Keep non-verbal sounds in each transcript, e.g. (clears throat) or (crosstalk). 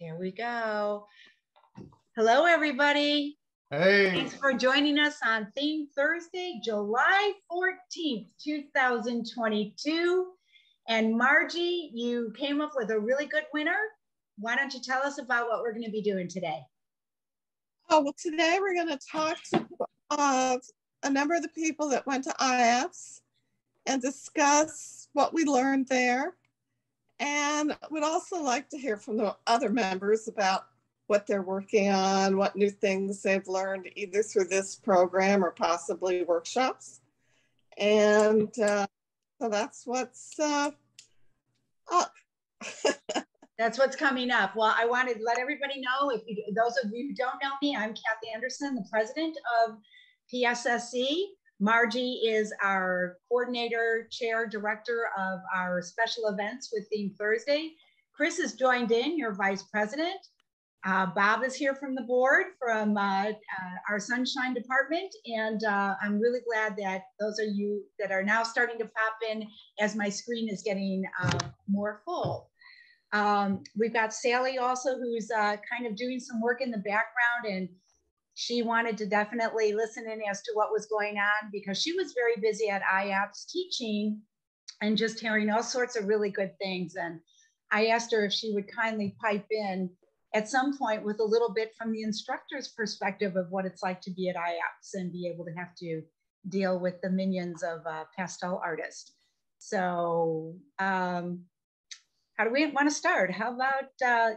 There we go. Hello, everybody. Hey. Thanks for joining us on Theme Thursday, July 14th, 2022. And Margie, you came up with a really good winner. Why don't you tell us about what we're going to be doing today? Oh, well, today we're going to talk to uh, a number of the people that went to IAPS and discuss what we learned there. And would also like to hear from the other members about what they're working on, what new things they've learned either through this program or possibly workshops. And uh, so that's what's uh, up. (laughs) That's what's coming up. Well, I wanted to let everybody know if you, those of you who don't know me, I'm Kathy Anderson, the president of PSSC. Margie is our coordinator, chair, director of our special events with Theme Thursday. Chris has joined in, your vice president. Uh, Bob is here from the board from uh, uh, our Sunshine Department. And uh, I'm really glad that those are you that are now starting to pop in as my screen is getting uh, more full. Um, we've got Sally also, who's uh, kind of doing some work in the background and she wanted to definitely listen in as to what was going on because she was very busy at IAPS teaching and just hearing all sorts of really good things. And I asked her if she would kindly pipe in at some point with a little bit from the instructor's perspective of what it's like to be at IAPS and be able to have to deal with the minions of a pastel artist. So um, how do we want to start? How about uh,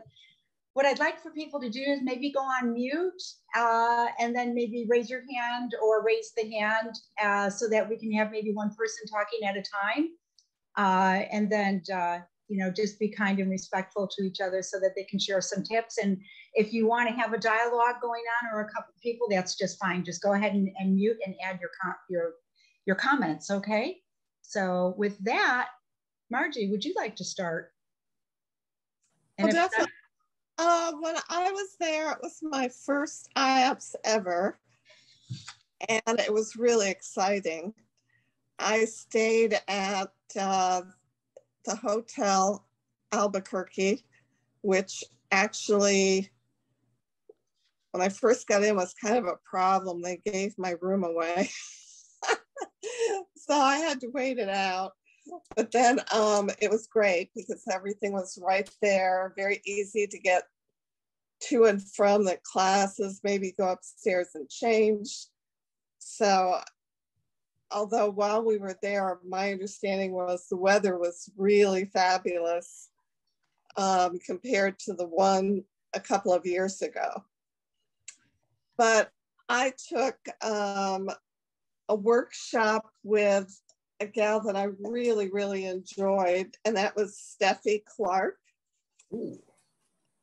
what I'd like for people to do is maybe go on mute uh, and then maybe raise your hand or raise the hand uh, so that we can have maybe one person talking at a time. Uh, and then, uh, you know, just be kind and respectful to each other so that they can share some tips. And if you want to have a dialogue going on or a couple of people, that's just fine. Just go ahead and, and mute and add your, your, your comments, okay? So with that, Margie, would you like to start? And well, definitely. Uh, when I was there, it was my first IAPS ever, and it was really exciting. I stayed at uh, the Hotel Albuquerque, which actually, when I first got in, was kind of a problem. They gave my room away. (laughs) so I had to wait it out but then um, it was great because everything was right there, very easy to get to and from the classes, maybe go upstairs and change. So, although while we were there, my understanding was the weather was really fabulous um, compared to the one a couple of years ago. But I took um, a workshop with a gal that I really, really enjoyed, and that was Steffi Clark. Ooh.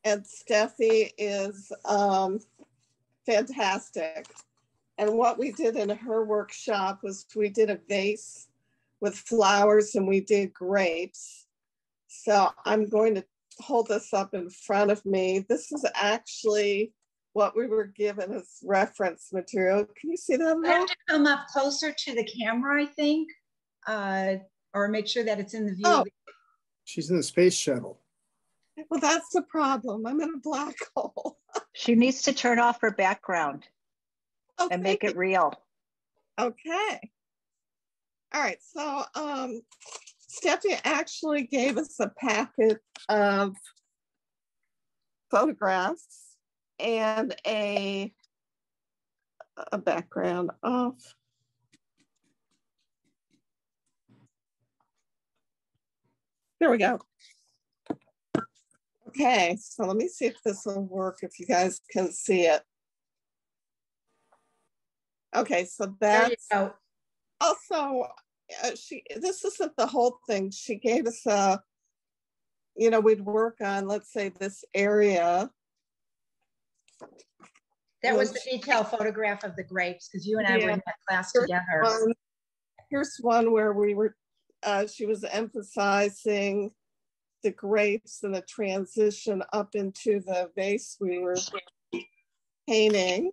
And Steffi is um, fantastic. And what we did in her workshop was we did a vase with flowers and we did grapes. So I'm going to hold this up in front of me. This is actually what we were given as reference material. Can you see that? I have to come up closer to the camera, I think uh, or make sure that it's in the view. Oh. She's in the space shuttle. Well, that's the problem. I'm in a black (laughs) hole. she needs to turn off her background okay. and make it real. Okay. All right. So um, Steffi actually gave us a packet of photographs and a, a background of There we go. Okay, so let me see if this will work, if you guys can see it. Okay, so that's also, uh, she, this isn't the whole thing. She gave us a, you know, we'd work on, let's say this area. That was the detail photograph of the grapes because you and I yeah. were in that class here's together. One, here's one where we were uh, she was emphasizing the grapes and the transition up into the vase we were painting.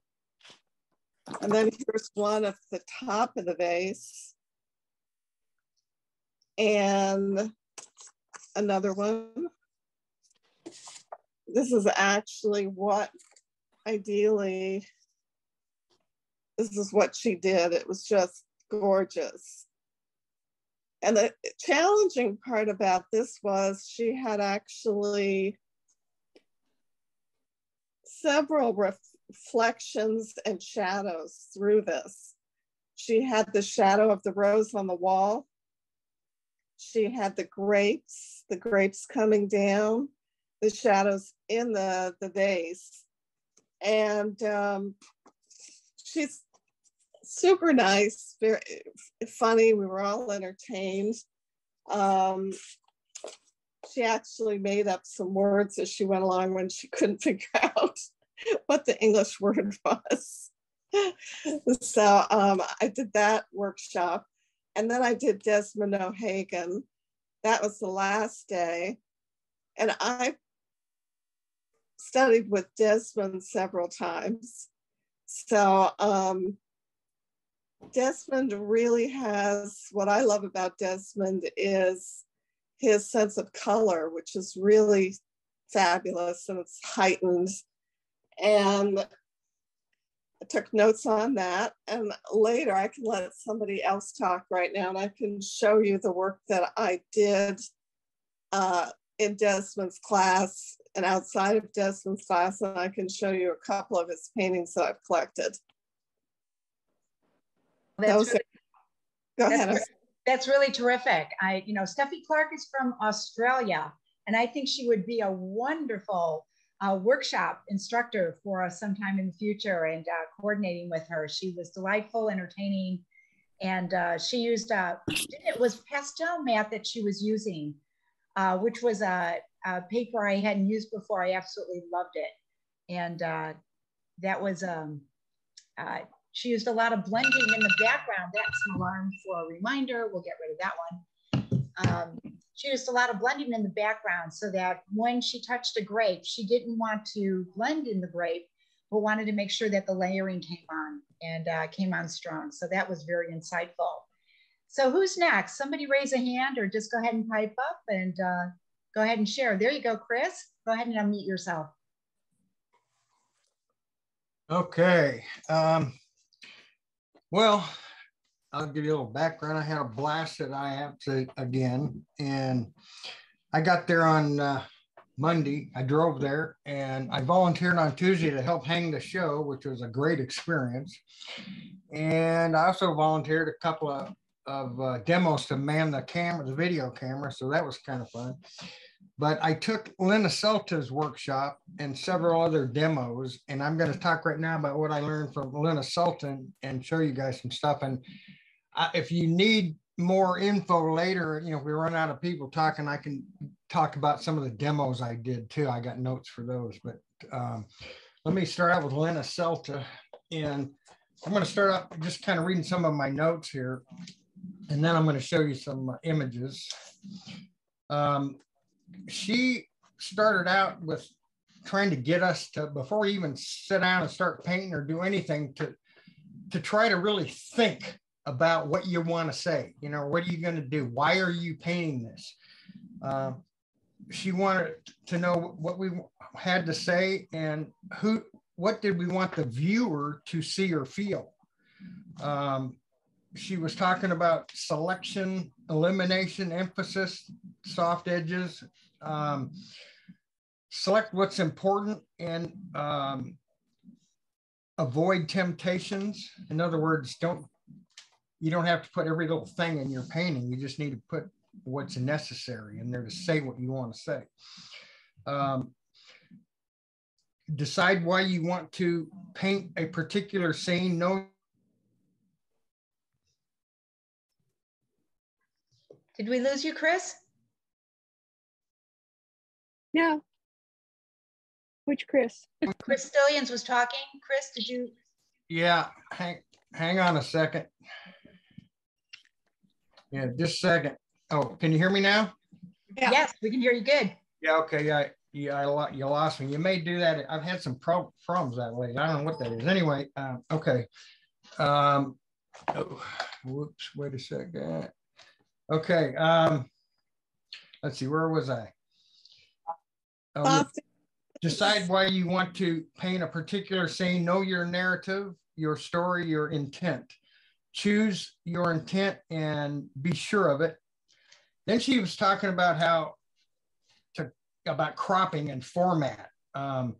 And then here's one at the top of the vase. And another one. this is actually what ideally, this is what she did. It was just gorgeous. And the challenging part about this was she had actually several reflections and shadows through this. She had the shadow of the rose on the wall. She had the grapes, the grapes coming down, the shadows in the, the vase. And um, she's super nice, very funny. We were all entertained. Um, she actually made up some words as she went along when she couldn't (laughs) figure out what the English word was. (laughs) so um, I did that workshop. And then I did Desmond O'Hagan. That was the last day. And I studied with Desmond several times. So um, Desmond really has, what I love about Desmond is his sense of color, which is really fabulous and it's heightened. And I took notes on that. And later I can let somebody else talk right now and I can show you the work that I did uh, in Desmond's class and outside of Desmond's class. And I can show you a couple of his paintings that I've collected. That's really, Go that's, ahead. that's really terrific. I, you know, Steffi Clark is from Australia, and I think she would be a wonderful uh, workshop instructor for us sometime in the future and uh, coordinating with her. She was delightful, entertaining, and uh, she used, uh, it was PastelMat that she was using, uh, which was a, a, paper I hadn't used before. I absolutely loved it. And uh, that was, um, she used a lot of blending in the background. That's an alarm for a reminder. We'll get rid of that one. Um, she used a lot of blending in the background so that when she touched a grape, she didn't want to blend in the grape, but wanted to make sure that the layering came on and uh, came on strong. So that was very insightful. So who's next? Somebody raise a hand or just go ahead and pipe up and uh, go ahead and share. There you go, Chris. Go ahead and unmute yourself. Okay. Um, well, I'll give you a little background. I had a blast at IAPS again, and I got there on uh, Monday. I drove there and I volunteered on Tuesday to help hang the show, which was a great experience. And I also volunteered a couple of, of uh, demos to man the camera, the video camera. So that was kind of fun. But I took Lyn Asselta's workshop and several other demos, and I'm going to talk right now about what I learned from Lyn Asselta and show you guys some stuff. And I, if you need more info later, you know, if we run out of people talking, I can talk about some of the demos I did too. I got notes for those, but um, let me start out with Lyn Asselta. And I'm going to start out just kind of reading some of my notes here, and then I'm going to show you some uh, images. Um, she started out with trying to get us to before we even sit down and start painting or do anything to to try to really think about what you want to say. You know what are you going to do? Why are you painting this? Uh, she wanted to know what we had to say and who what did we want the viewer to see or feel? Um, she was talking about selection elimination emphasis soft edges um, select what's important and um, avoid temptations. In other words, don't you don't have to put every little thing in your painting. You just need to put what's necessary in there to say what you want to say. Um, decide why you want to paint a particular scene. Know Did we lose you, Chris? No. Which Chris? Chris Stillions was talking. Chris, did you? Yeah, hang, hang on a second. Yeah, just a second. Oh, can you hear me now? Yeah. Yes, we can hear you good. Yeah, okay, yeah, yeah, I, you lost me. You may do that. I've had some pro problems that way. I don't know what that is. Anyway, um, okay. Um, oh, whoops, wait a second. Okay, um, let's see, where was I? Oh, decide why you want to paint a particular scene, know your narrative, your story, your intent. Choose your intent and be sure of it. Then she was talking about how to about cropping and format. Um,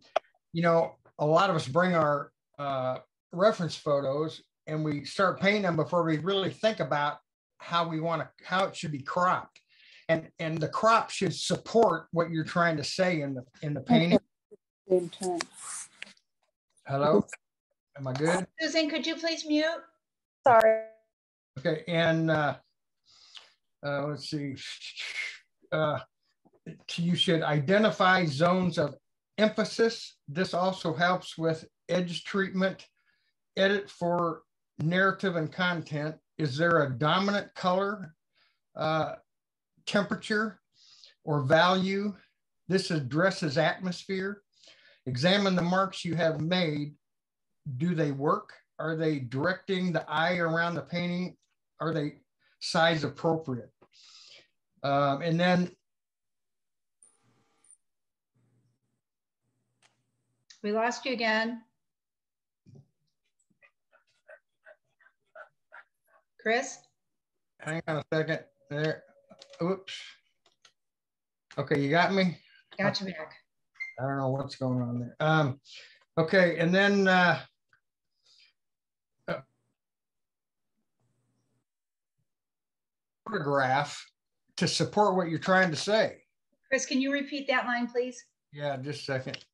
you know, a lot of us bring our uh, reference photos and we start painting them before we really think about how we want to how it should be cropped. And and the crop should support what you're trying to say in the in the painting. Same time. hello? Am i good? Susan, could you please mute? Sorry. okay and uh, uh let's see. Uh you should identify zones of emphasis. This also helps with edge treatment. Edit for narrative and content is there a dominant color, uh, temperature, or value? This addresses atmosphere. Examine the marks you have made. Do they work? Are they directing the eye around the painting? Are they size appropriate? Um, and then We lost you again. Chris? hang on a second there. Oops. Okay, you got me? Got you back. I don't know what's going on there. Um, okay, and then uh, photograph to support what you're trying to say. Chris, can you repeat that line, please? Yeah, just a second.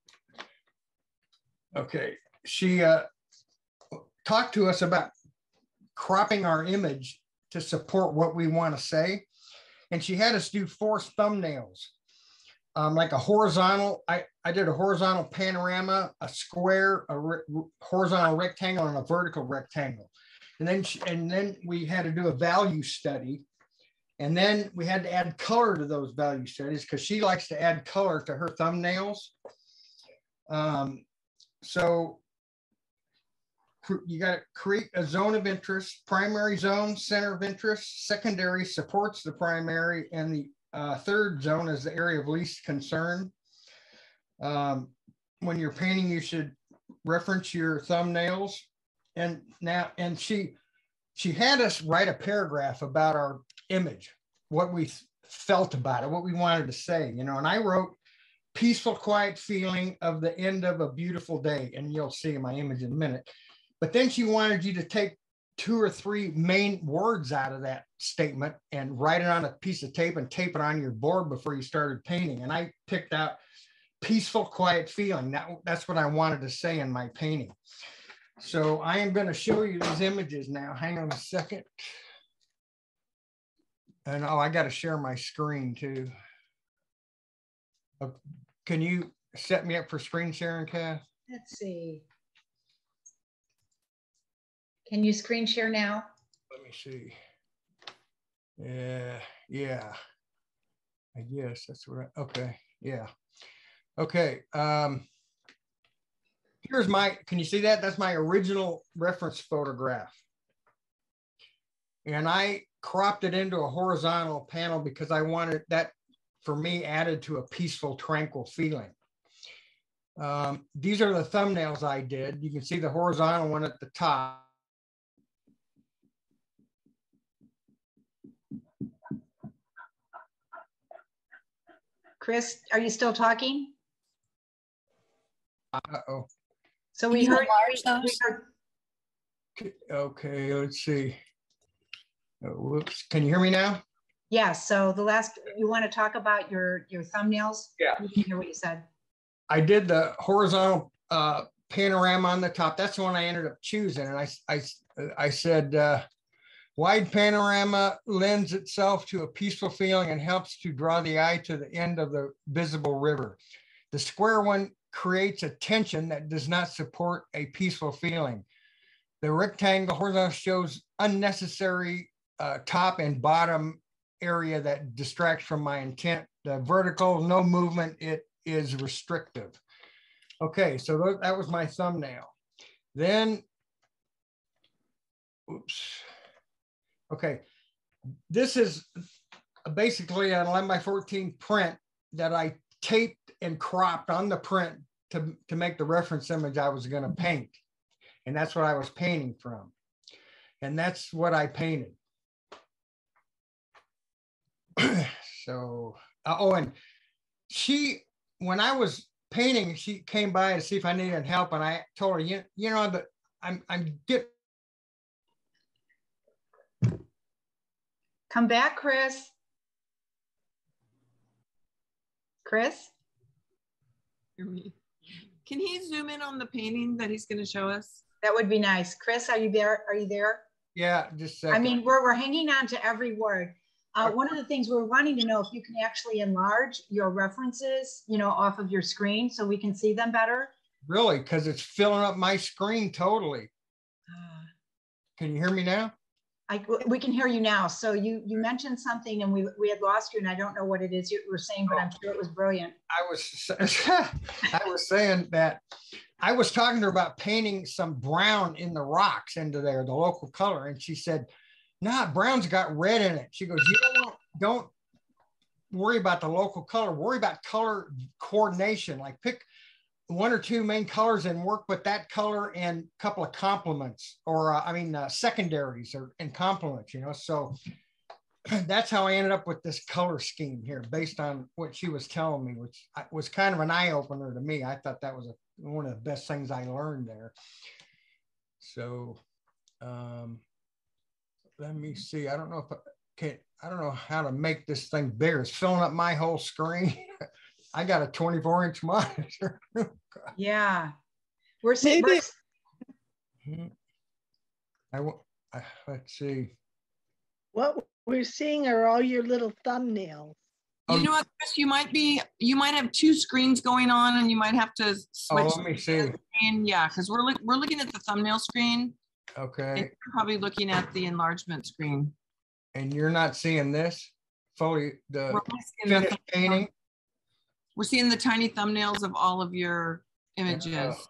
Okay, she uh, talked to us about cropping our image to support what we want to say. And she had us do four thumbnails, um, like a horizontal. I, I did a horizontal panorama, a square, a re horizontal rectangle, and a vertical rectangle. And then, she, and then we had to do a value study. And then we had to add color to those value studies because she likes to add color to her thumbnails. Um, so you got to create a zone of interest, primary zone, center of interest, secondary supports the primary, and the uh, third zone is the area of least concern. Um, when you're painting, you should reference your thumbnails. And now, and she, she had us write a paragraph about our image, what we felt about it, what we wanted to say, you know, and I wrote peaceful, quiet feeling of the end of a beautiful day. And you'll see my image in a minute. But then she wanted you to take two or three main words out of that statement and write it on a piece of tape and tape it on your board before you started painting. And I picked out peaceful, quiet feeling. That, that's what I wanted to say in my painting. So I am going to show you these images now. Hang on a second. And oh, I got to share my screen too. Uh, can you set me up for screen sharing, Kath? Let's see. Can you screen share now? Let me see. Yeah, yeah. I guess that's right. Okay, yeah. Okay. Um, here's my, can you see that? That's my original reference photograph. And I cropped it into a horizontal panel because I wanted that for me added to a peaceful, tranquil feeling. Um, these are the thumbnails I did. You can see the horizontal one at the top. Chris, are you still talking? Uh-oh. So we heard, enlarge we heard, Okay, let's see. Oh, whoops. Can you hear me now? Yeah, so the last, you want to talk about your, your thumbnails? Yeah. We can hear what you said. I did the horizontal uh, panorama on the top. That's the one I ended up choosing. And I, I, I said, uh, wide panorama lends itself to a peaceful feeling and helps to draw the eye to the end of the visible river. The square one creates a tension that does not support a peaceful feeling. The rectangle horizontal shows unnecessary uh, top and bottom area that distracts from my intent. The vertical, no movement, it is restrictive. Okay, so th that was my thumbnail. Then, oops. Okay, this is basically an 11 by 14 print that I taped and cropped on the print to, to make the reference image I was gonna paint. And that's what I was painting from. And that's what I painted. (clears throat) so, uh, oh, and she, when I was painting, she came by to see if I needed help, and I told her, you, you know, that I'm, I'm get. Come back, Chris. Chris? Hear me. Can he zoom in on the painting that he's going to show us? That would be nice. Chris, are you there? Are you there? Yeah, just. a I second. mean, we're, we're hanging on to every word. Uh, one of the things we're wanting to know if you can actually enlarge your references, you know, off of your screen so we can see them better. really, because it's filling up my screen totally. Can you hear me now? I, we can hear you now. So you, you mentioned something and we, we had lost you and I don't know what it is you were saying, but I'm sure it was brilliant. I was (laughs) I was saying that I was talking to her about painting some brown in the rocks into there, the local color, and she said, "Nah, brown's got red in it." She goes, "You don't want, don't worry about the local color. Worry about color coordination. Like pick one or two main colors and work with that color and a couple of complements, or uh, I mean uh, secondaries or and complements. You know, so." (clears throat) that's how I ended up with this color scheme here, based on what she was telling me, which was kind of an eye opener to me. I thought that was a, one of the best things I learned there. So, um, let me see. I don't know if I can. I don't know how to make this thing bigger. It's filling up my whole screen. (laughs) I got a 24 inch (laughs) monitor. Yeah. We're seeing, Maybe- hmm. I, wa- I let's see. What we're seeing are all your little thumbnails. Oh, You know what, Chris? You might be, you might have two screens going on, and you might have to oh, switch. Oh, let me see. screen. Yeah, because we're look, we're looking at the thumbnail screen. Okay, you're probably looking at the enlargement screen. and you're not seeing this fully the We're only seeing the finished painting. We're seeing the tiny thumbnails of all of your images. Oh,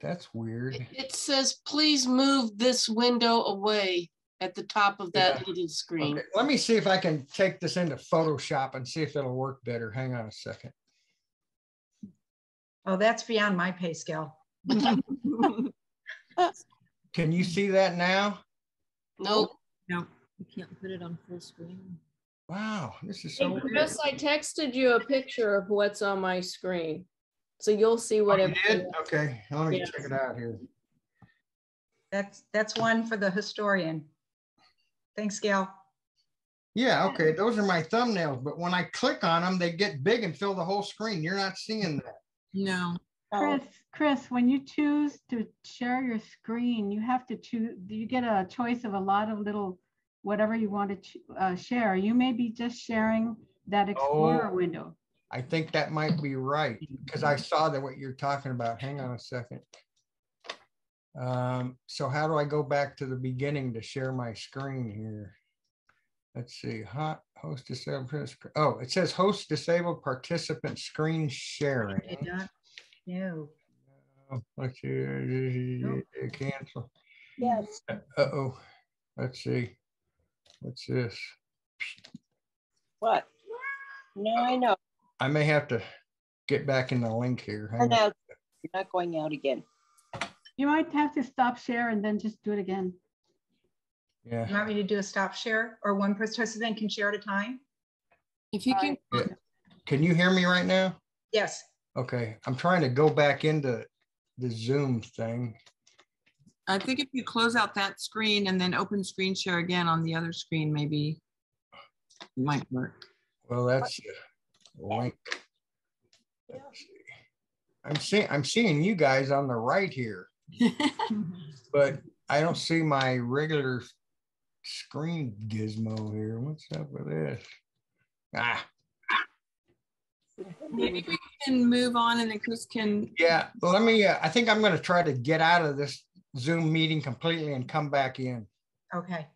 That's weird. It says, please move this window away at the top of that little screen. Okay, let me see if I can take this into Photoshop and see if it'll work better. Hang on a second. oh, that's beyond my pay scale. Can you see that now? Nope. No. You can't put it on full screen. Wow, this is Hey, so weird. Chris, I texted you a picture of what's on my screen. So you'll see Oh, what you it did? Okay, let me Yes. check it out here. That's, that's one for the historian. Thanks, Gail. Yeah, okay, those are my thumbnails, but when I click on them, they get big and fill the whole screen. You're not seeing that. No. Oh. Chris, Chris, when you choose to share your screen, you have to choose, you get a choice of a lot of little, whatever you want to ch- uh, share. You may be just sharing that Explorer Oh. window. I think that might be right, because I saw that what you're talking about. Hang on a second. Um, so how do I go back to the beginning to share my screen here? Let's see, hot host disabled. Oh, it says host disabled participant screen sharing. Did not- No. Oh, Let's see, Nope. cancel. Yes. Uh-oh, let's see. What's this? What? No, I know. I may have to get back in the link here. Hang And you're not going out again. You might have to stop share and then just do it again. Yeah. You want me to do a stop share or one participant can share at a time? If you can, uh, Can you hear me right now? Yes. Okay, I'm trying to go back into the Zoom thing. I think if you close out that screen and then open screen share again on the other screen, maybe it might work. Well, that's link. Let's see. I'm seeing, I'm seeing you guys on the right here, (laughs) but I don't see my regular screen gizmo here. What's up with this? Ah, Maybe we can move on and then Chris can, yeah, well, let me, uh, I think I'm gonna try to get out of this Zoom meeting completely and come back in. Okay.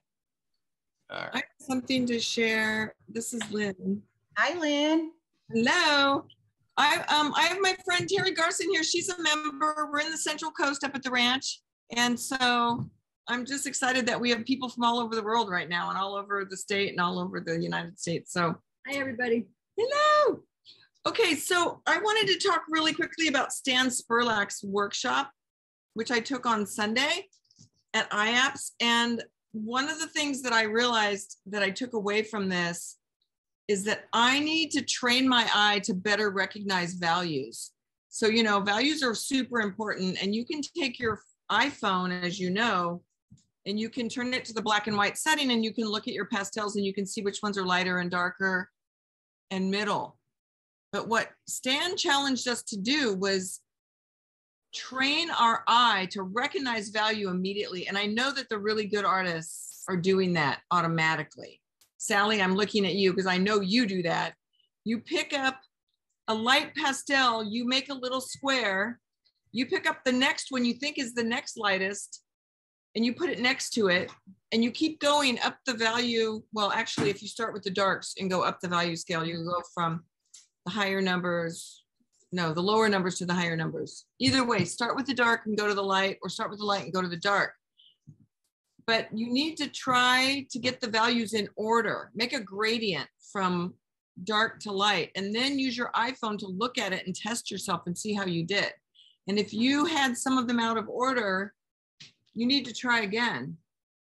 All I right. have something to share. This is Lynn. Hi, Lynn. Hello. I um I have my friend Terry Garson here. She's a member. We're in the Central Coast up at the ranch. And so I'm just excited that we have people from all over the world right now and all over the state and all over the United States. So Hi, everybody. hello. Okay, so I wanted to talk really quickly about Stan Sperlak's workshop, which I took on Sunday at IAPS. And one of the things that I realized that I took away from this is that I need to train my eye to better recognize values. So, you know, values are super important, and you can take your iPhone, as you know, and you can turn it to the black and white setting and you can look at your pastels and you can see which ones are lighter and darker and middle. But what Stan challenged us to do was train our eye to recognize value immediately. And I know that the really good artists are doing that automatically. Sally, I'm looking at you because I know you do that. You pick up a light pastel, you make a little square, you pick up the next one you think is the next lightest, and you put it next to it, and you keep going up the value. Well, actually, if you start with the darks and go up the value scale, you go from the higher numbers, no, the lower numbers to the higher numbers. Either way, start with the dark and go to the light, or start with the light and go to the dark. But you need to try to get the values in order. Make a gradient from dark to light, and then use your iPhone to look at it and test yourself and see how you did. And if you had some of them out of order, you need to try again.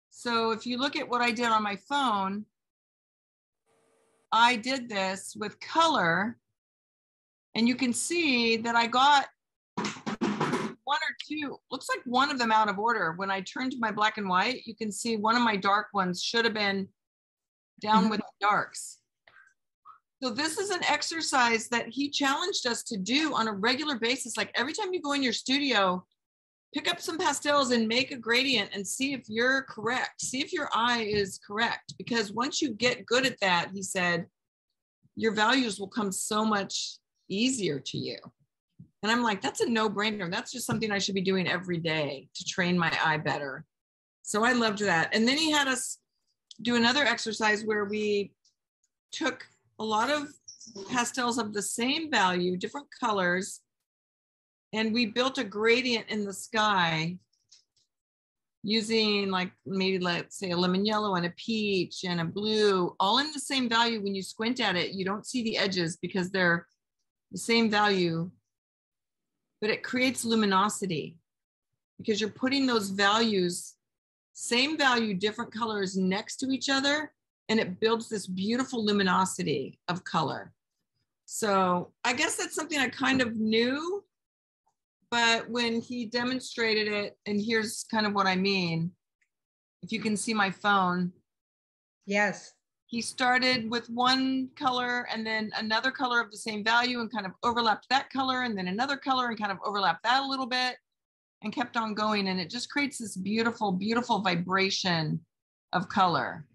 So if you look at what I did on my phone, I did this with color and you can see that I got one or two, looks like one of them out of order. When I turned to my black and white, you can see one of my dark ones should have been down mm-hmm. with the darks. So this is an exercise that he challenged us to do on a regular basis. Like every time you go in your studio, pick up some pastels and make a gradient and see if you're correct. See if your eye is correct. Because once you get good at that, he said, your values will come so much easier to you. And I'm like, that's a no brainer. That's just something I should be doing every day to train my eye better. So I loved that. And then he had us do another exercise where we took a lot of pastels of the same value, different colors, and we built a gradient in the sky using like maybe let's say a lemon yellow and a peach and a blue, all in the same value. When you squint at it, you don't see the edges because they're the same value, but it creates luminosity because you're putting those values, same value, different colors next to each other, and it builds this beautiful luminosity of color. So I guess that's something I kind of knew but when he demonstrated it, and here's kind of what I mean. If you can see my phone. Yes. He started with one color and then another color of the same value and kind of overlapped that color and then another color and kind of overlapped that a little bit and kept on going. And it just creates this beautiful, beautiful vibration of color.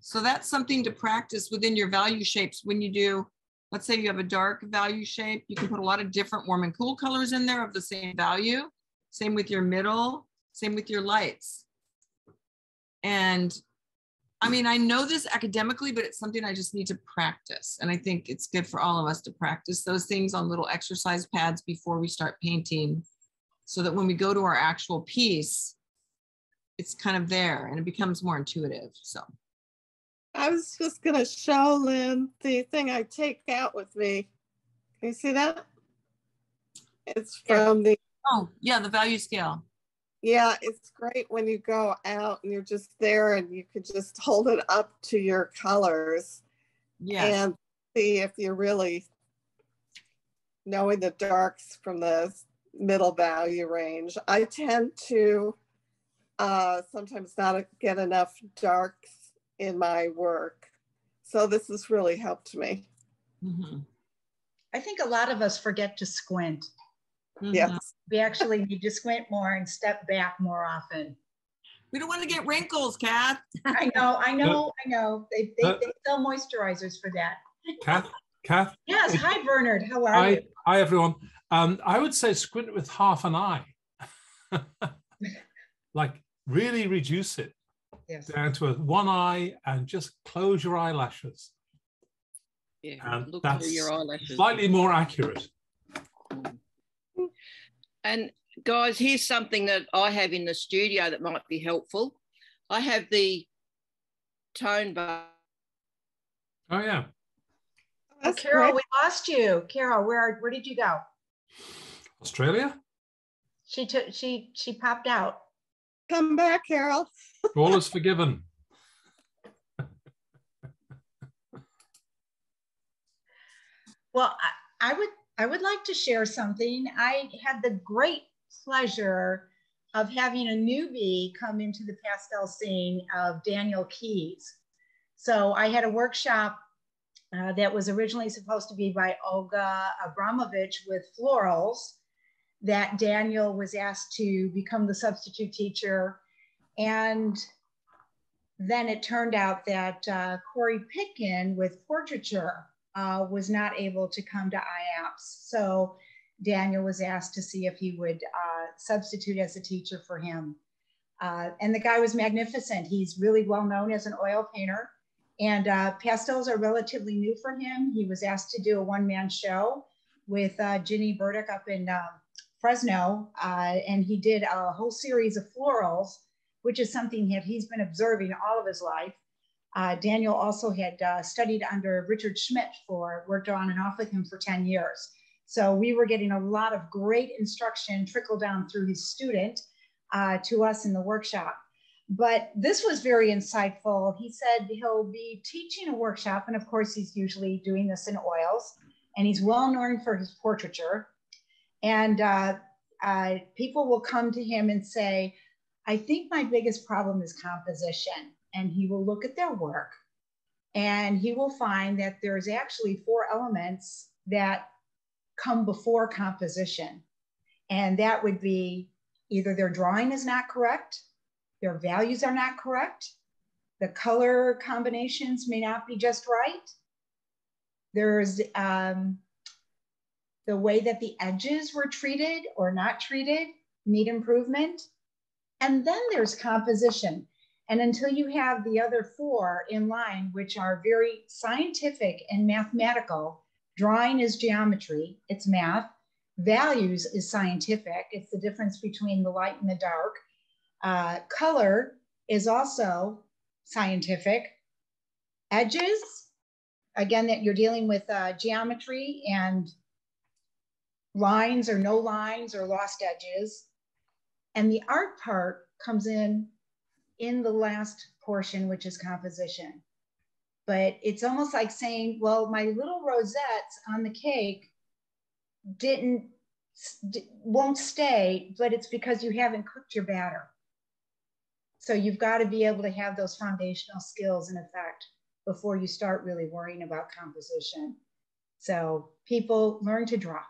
So that's something to practice within your value shapes when you do let's say you have a dark value shape, you can put a lot of different warm and cool colors in there of the same value. Same with your middle, same with your lights. And I mean, I know this academically, but it's something I just need to practice. And I think it's good for all of us to practice those things on little exercise pads before we start painting so that when we go to our actual piece, it's kind of there and it becomes more intuitive. So. I was just gonna show Lynn the thing I take out with me. Can you see that? It's from the Oh, yeah, the value scale. Yeah, it's great when you go out and you're just there and you could just hold it up to your colors. Yeah. And see if you're really knowing the darks from the middle value range. I tend to uh, sometimes not get enough darks in my work. So this has really helped me. Mm-hmm. I think a lot of us forget to squint. Mm-hmm. Yes. We actually need to squint more and step back more often. We don't want to get wrinkles, Kath. I know, I know, I know. They, they, uh, they sell moisturizers for that. Kath, Kath. Yes. Hi, Bernard. How are hi, you? Hi, everyone. Um, I would say squint with half an eye. (laughs) like really reduce it yes. down to a one eye and just close your eyelashes. Yeah, and look that's your eyelashes. Slightly more accurate. And guys, here's something that I have in the studio that might be helpful. I have the tone bar. Oh yeah. Oh, That's Carol, great. we lost you. Carol, where, where did you go? Australia? She took, she, she popped out. Come back, Carol. (laughs) All is forgiven. Well, I, I would, I would like to share something. I had the great pleasure of having a newbie come into the pastel scene of Daniel Keys. So I had a workshop uh, that was originally supposed to be by Olga Abramovich with florals that Daniel was asked to become the substitute teacher. And then it turned out that uh, Corey Pitkin with portraiture uh, was not able to come to IAPS. So Daniel was asked to see if he would uh, substitute as a teacher for him. Uh, and the guy was magnificent. He's really well known as an oil painter. And uh, pastels are relatively new for him. He was asked to do a one man show with uh, Ginny Burdick up in uh, Fresno. Uh, and he did a whole series of florals, which is something that he's been observing all of his life. Uh, Daniel also had uh, studied under Richard Schmid for, worked on and off with him for 10 years. So we were getting a lot of great instruction trickle down through his student uh, to us in the workshop. But this was very insightful. He said he'll be teaching a workshop, and of course, he's usually doing this in oils, and he's well known for his portraiture. And uh, uh, people will come to him and say, I think my biggest problem is composition. And he will look at their work and he will find that there's actually four elements that come before composition. And that would be either their drawing is not correct, their values are not correct, the color combinations may not be just right. There's um, the way that the edges were treated or not treated need improvement. And then there's composition. And until you have the other four in line, which are very scientific and mathematical, drawing is geometry, it's math, values is scientific, it's the difference between the light and the dark. Uh, color is also scientific. Edges, again, that you're dealing with uh, geometry and lines or no lines or lost edges. And the art part comes in in the last portion, which is composition. But it's almost like saying, well, my little rosettes on the cake didn't, won't stay, but it's because you haven't cooked your batter. So you've got to be able to have those foundational skills in effect before you start really worrying about composition. So people learn to draw.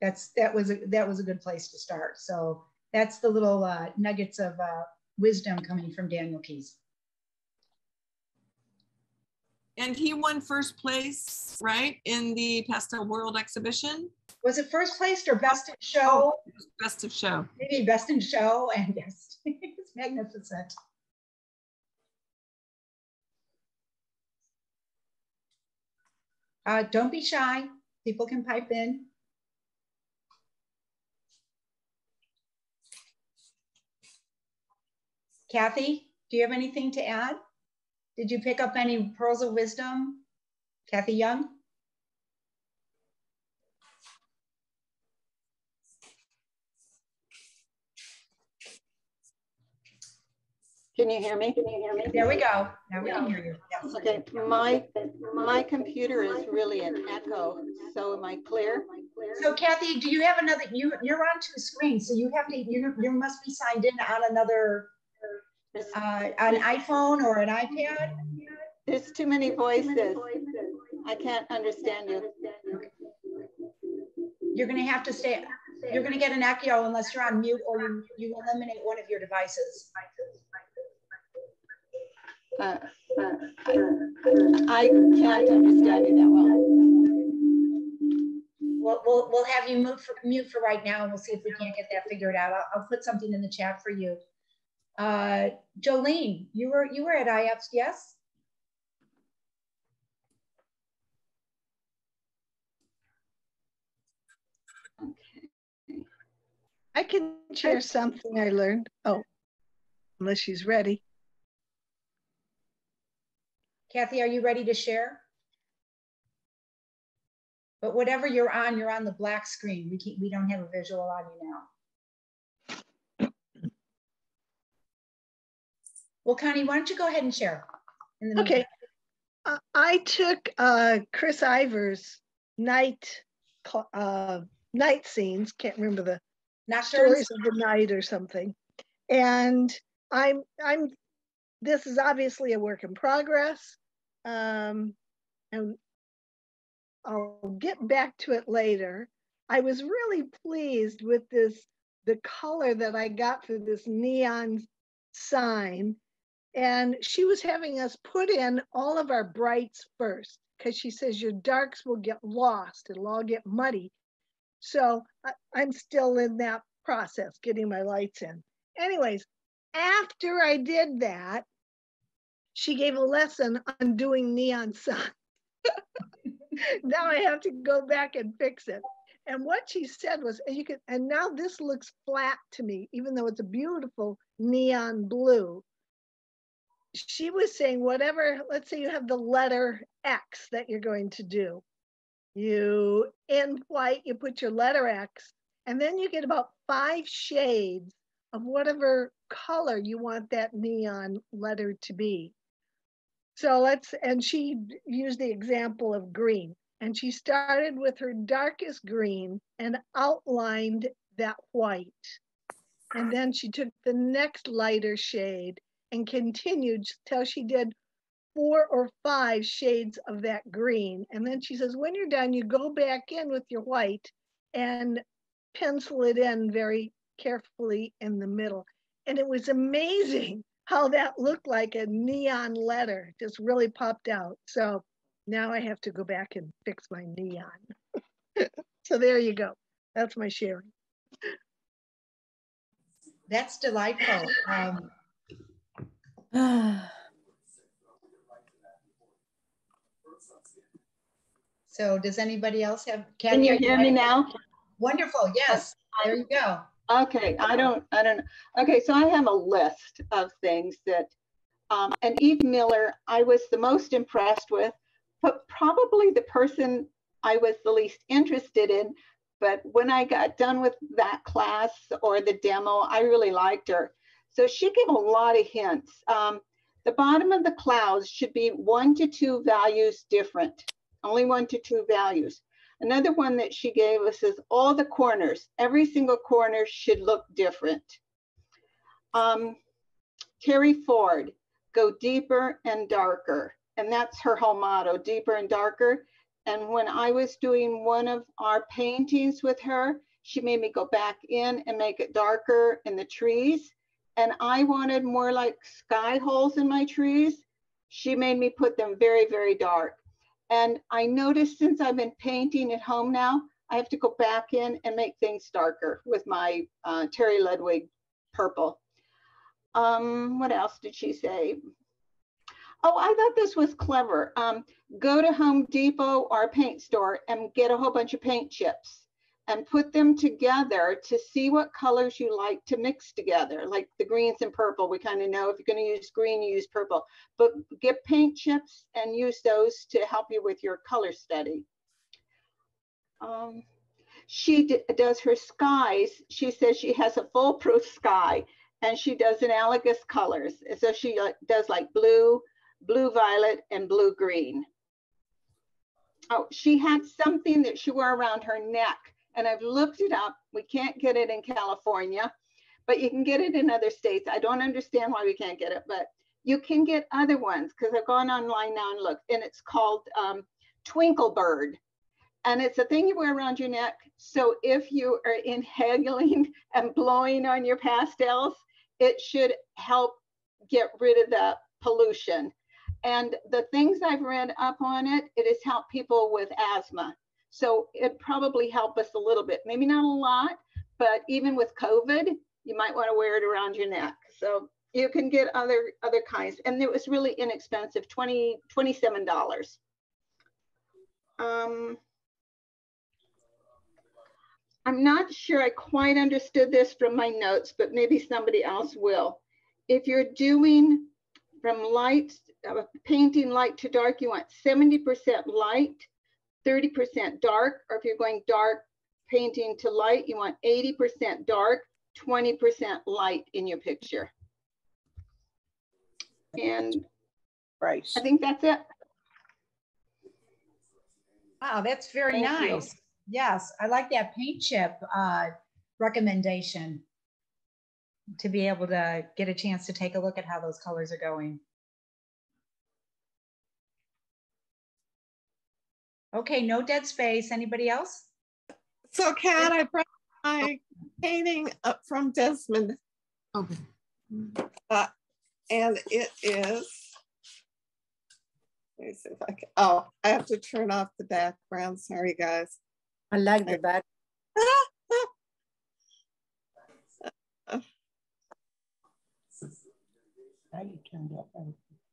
That's that was a, that was a good place to start. So that's the little uh, nuggets of uh, wisdom coming from Daniel Keys. And he won first place, right, in the Pastel World exhibition? Was it first place or best in show? Best of show. Maybe best in show, and (laughs) yes, it's magnificent. Uh, don't be shy. People can pipe in. Kathy, do you have anything to add? Did you pick up any pearls of wisdom? Kathy Young? Can you hear me? Can you hear me? There we go. Now we can hear you. Yes. Okay, my, my computer is really an echo, so am I clear? So Kathy, do you have another, you, you're on two screens, so you have to, you, you must be signed in on another, uh, an iPhone or an iPad? There's too many voices. I can't understand you. You're gonna have to stay, you're gonna get an echo unless you're on mute or you, you eliminate one of your devices. Uh, I, I can't understand you that well. We'll, we'll, we'll have you mute for, mute for right now and we'll see if we can't get that figured out. I'll, I'll put something in the chat for you. Uh, Jolene, you were, you were at IAPS, yes? I can share something I learned. Oh, unless she's ready. Kathy, are you ready to share? But whatever you're on, you're on the black screen. We can't, we don't have a visual on you now. Well, Connie, why don't you go ahead and share? Okay. Uh, I took uh, Chris Ivers' night uh, night scenes. Can't remember the Nocturnes? stories of the night or something. And I'm I'm. This is obviously a work in progress, um, and I'll get back to it later. I was really pleased with this the color that I got for this neon sign and she was having us put in all of our brights first because she says your darks will get lost it'll all get muddy. So I, i'm still in that process getting my lights in. Anyways after i did that she gave a lesson on doing neon sign (laughs) now i have to go back and fix it. And what she said was and you can and now this looks flat to me even though it's a beautiful neon blue she was saying whatever, let's say you have the letter X that you're going to do. You in white, you put your letter X, and then you get about five shades of whatever color you want that neon letter to be. So let's, and she used the example of green. And she started with her darkest green and outlined that white. And then she took the next lighter shade and continued till she did four or five shades of that green. And then she says, when you're done, you go back in with your white and pencil it in very carefully in the middle. And it was amazing (laughs) how that looked like a neon letter, just really popped out. So now I have to go back and fix my neon. (laughs) so there you go. That's my sharing. That's delightful. Um, (sighs) so does anybody else have? Can you hear me now? Wonderful, yes, there you go. Okay, I don't, I don't, okay, so I have a list of things that, um, and Eve Miller, I was the most impressed with, but probably the person I was the least interested in. But when I got done with that class or the demo, I really liked her. So she gave a lot of hints. Um, the bottom of the clouds should be one to two values different, only one to two values. Another one that she gave us is all the corners, every single corner should look different. Um, Terri Ford, go deeper and darker. And that's her whole motto, deeper and darker. And when I was doing one of our paintings with her, she made me go back in and make it darker in the trees. And I wanted more like sky holes in my trees. She made me put them very, very dark. And I noticed since I've been painting at home now, I have to go back in and make things darker with my uh, Terry Ludwig purple. Um, what else did she say? Oh, I thought this was clever. Um, go to Home Depot or a paint store and get a whole bunch of paint chips and put them together to see what colors you like to mix together, like the greens and purple. We kind of know if you're going to use green, you use purple. But get paint chips and use those to help you with your color study. Um, she does her skies. She says she has a foolproof sky and she does analogous colors. So she does like blue, blue violet, and blue green. Oh, she had something that she wore around her neck and I've looked it up. We can't get it in California, but you can get it in other states. I don't understand why we can't get it, but you can get other ones because I've gone online now and looked, and it's called um, Twinkle Bird. And it's a thing you wear around your neck. So if you are inhaling (laughs) and blowing on your pastels, it should help get rid of the pollution. And the things I've read up on it, it has helped people with asthma. So it probably help us a little bit, maybe not a lot, but even with COVID, you might want to wear it around your neck. So you can get other other kinds, and it was really inexpensive, 20 $27. Um, I'm not sure I quite understood this from my notes, but maybe somebody else will. If you're doing from light, uh, painting light to dark, you want 70% light, 30% dark, or if you're going dark painting to light, you want 80% dark, 20% light in your picture. And right. I think that's it. Wow, that's very Thank you. nice. Yes, I like that paint chip uh, recommendation to be able to get a chance to take a look at how those colors are going. Okay, no dead space. Anybody else? So Kat, I brought my painting up from Desmond. Okay. Uh, and it is, let me see if I can, oh, I have to turn off the background. Sorry, guys. I like the back. (laughs)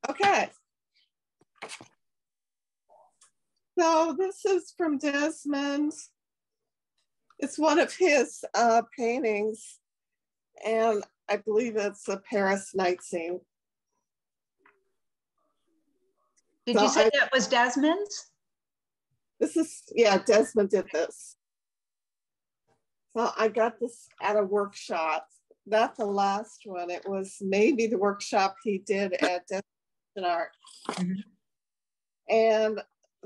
Okay. So this is from Desmond. It's one of his uh, paintings, and I believe it's a Paris night scene. Did So you say I- that was Desmond's? This is, yeah, Desmond did this. So I got this at a workshop, not the last one. It was maybe the workshop he did at Desmond Art. And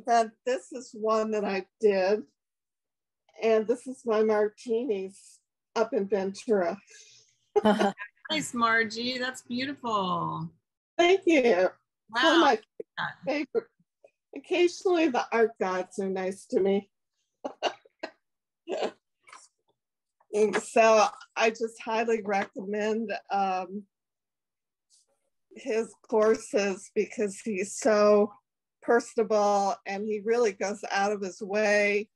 then this is one that I did. And this is my martinis up in Ventura. (laughs) Nice, Margie. That's beautiful. Thank you. Wow. my favorite. Occasionally the art gods are nice to me. (laughs) And so I just highly recommend um, his courses because he's so personable and he really goes out of his way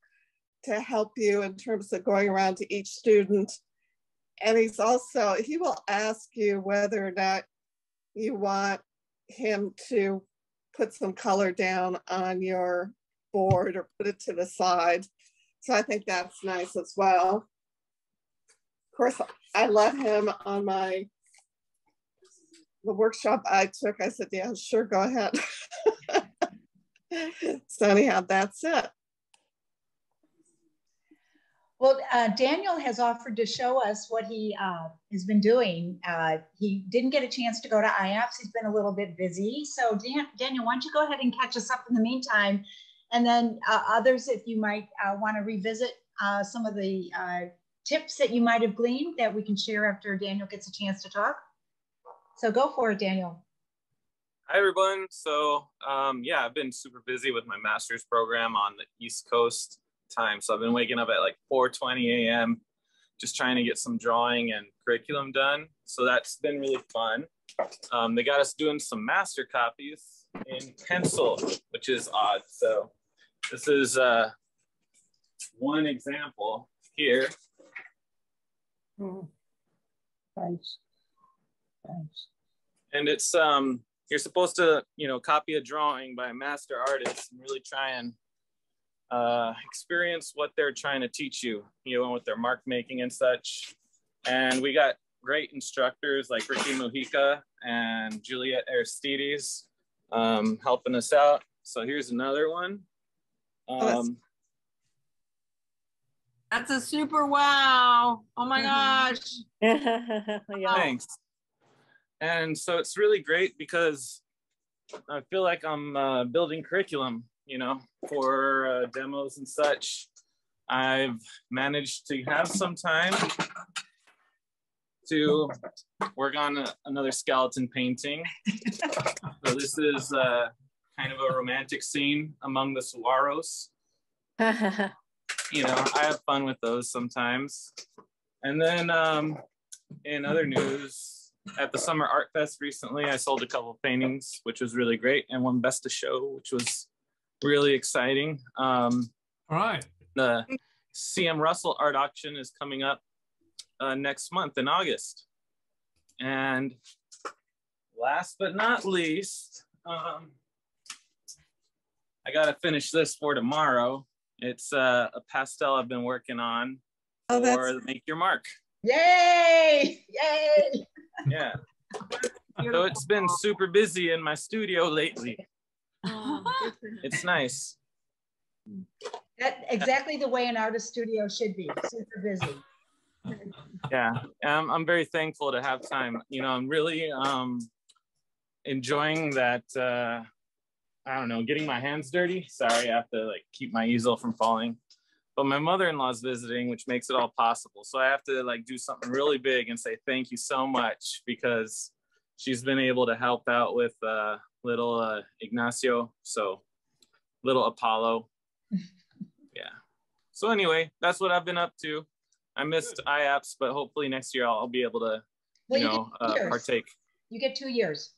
to help you in terms of going around to each student. And he's also, he will ask you whether or not you want him to put some color down on your board or put it to the side. So I think that's nice as well. Of course, I let him on my the workshop I took. I said, "Yeah, sure, go ahead." (laughs) (laughs) so anyhow, that's it. Well, uh, Daniel has offered to show us what he uh, has been doing. Uh, he didn't get a chance to go to IAPS. He's been a little bit busy. So Dan, Daniel, why don't you go ahead and catch us up in the meantime? And then uh, others, if you might uh, want to revisit uh, some of the tips that you might have gleaned that we can share after Daniel gets a chance to talk. So go for it, Daniel. Hi everyone. So um, yeah, I've been super busy with my master's program on the East Coast time. So I've been waking up at like 4:20 a.m. just trying to get some drawing and curriculum done. So that's been really fun. Um, they got us doing some master copies in pencil, which is odd. So this is uh, one example here. Thanks. Thanks. and it's um you're supposed to you know copy a drawing by a master artist and really try and uh, experience what they're trying to teach you you know with their mark making and such and we got great instructors like ricky mujica and juliette aristides um, helping us out so here's another one um, That's a super wow. Oh my (laughs) gosh. Thanks. And so it's really great because I feel like I'm uh, building curriculum, you know, for uh, demos and such. I've managed to have some time to work on a, another skeleton painting. (laughs) so this is uh, kind of a romantic scene among the saguaros (laughs) you know, I have fun with those sometimes. And then um, in other news, at the Summer Art Fest recently, I sold a couple of paintings, which was really great, and one Best of Show, which was really exciting. Um, All right. The CM Russell art auction is coming up uh, next month in August. And last but not least, um, I got to finish this for tomorrow. It's uh, a pastel I've been working on Oh, that's- for Make Your Mark. Yay! Yay! Yeah. (laughs) so it's been super busy in my studio lately. It's nice. That exactly the way an artist studio should be, super busy. yeah um, i'm very thankful to have time you know i'm really um enjoying that uh i don't know getting my hands dirty sorry i have to like keep my easel from falling but my mother-in-law's visiting which makes it all possible so i have to like do something really big and say thank you so much because she's been able to help out with uh little uh ignacio so little apollo (laughs) yeah so anyway that's what i've been up to I missed IAPS, but hopefully next year I'll, I'll be able to, Well, you you know, uh, partake. You get two years,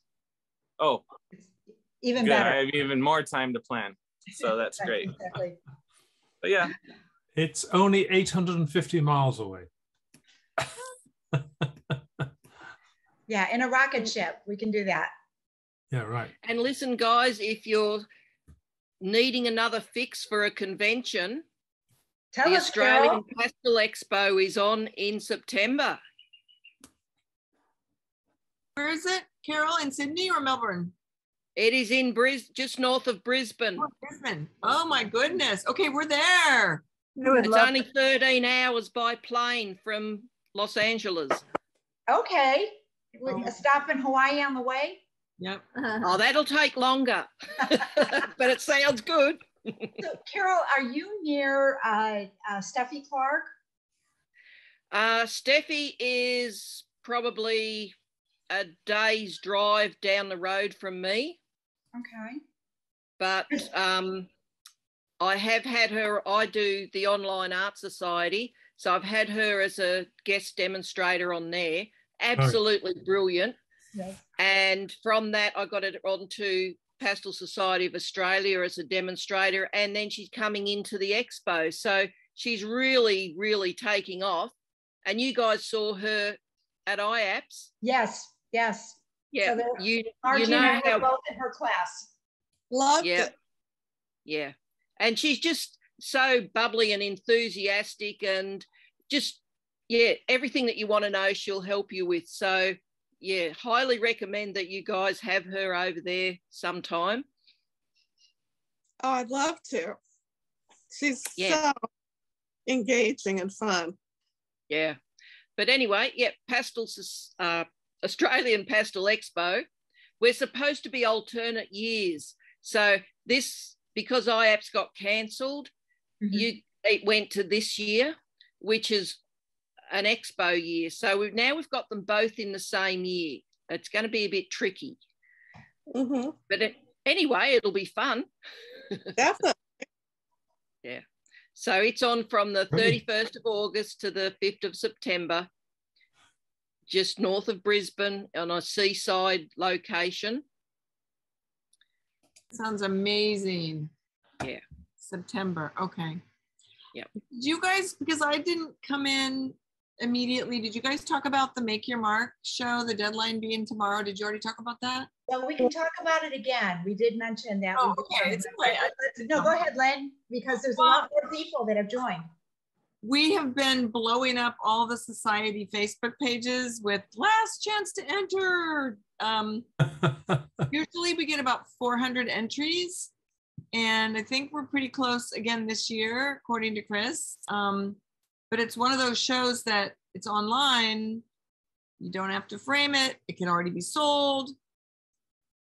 Oh, even good. better. I have even more time to plan. So (laughs) that's great. Exactly. But yeah, It's only 850 miles away. (laughs) Yeah, in a rocket ship, we can do that. Yeah, right. And listen, guys, if you're needing another fix for a convention, Tell the us, Australian Carol. Pastel Expo is on in September. Where is it? Carol, in Sydney or Melbourne? It is in Bris, just north of Brisbane. Oh, Brisbane. Oh my goodness. Okay, we're there. It's only 13 hours by plane from Los Angeles. Okay, we stop in Hawaii on the way. Yep. Oh, that'll take longer, (laughs) but it sounds good. So Carol, are you near uh, uh, Steffi Clark? Uh, Steffi is probably a day's drive down the road from me, Okay. but um, I have had her. I do the Online Art Society, so I've had her as a guest demonstrator on there. Absolutely brilliant. Yes. And from that, I got it onto Pastel Society of Australia as a demonstrator, and then she's coming into the expo. So she's really, really taking off. And you guys saw her at IAPS. Yes, yes. Yeah, So you Margie you and know I how both in her class. Loved yeah, it. yeah, and she's just so bubbly and enthusiastic, and just yeah, everything that you want to know, she'll help you with. So yeah, highly recommend that you guys have her over there sometime. Oh, I'd love to. She's Yeah. so engaging and fun. Yeah. But anyway, yeah, Pastel, Soc- uh, Australian Pastel Expo. We're supposed to be alternate years. So this, because IAPS got cancelled, you it went to this year, which is an expo year. So we've now we've got them both in the same year. It's going to be a bit tricky. Mm-hmm. But it, anyway, it'll be fun. Definitely. (laughs) Yeah. So it's on from the 31st of August to the 5th of September, just north of Brisbane on a seaside location. Sounds amazing. Yeah. September. Okay. Yeah. Did you guys, because I didn't come in immediately, did you guys talk about the Make Your Mark show, the deadline being tomorrow? Did you already talk about that? Well, we can talk about it again. We did mention that. Oh, okay, it's okay. No, go uh-huh. ahead, Len, because there's a lot more people that have joined. We have been blowing up all the society Facebook pages with last chance to enter. Um, (laughs) usually we get about 400 entries. And I think we're pretty close again this year, according to Chris. Um, but it's one of those shows that it's online. You don't have to frame it. It can already be sold.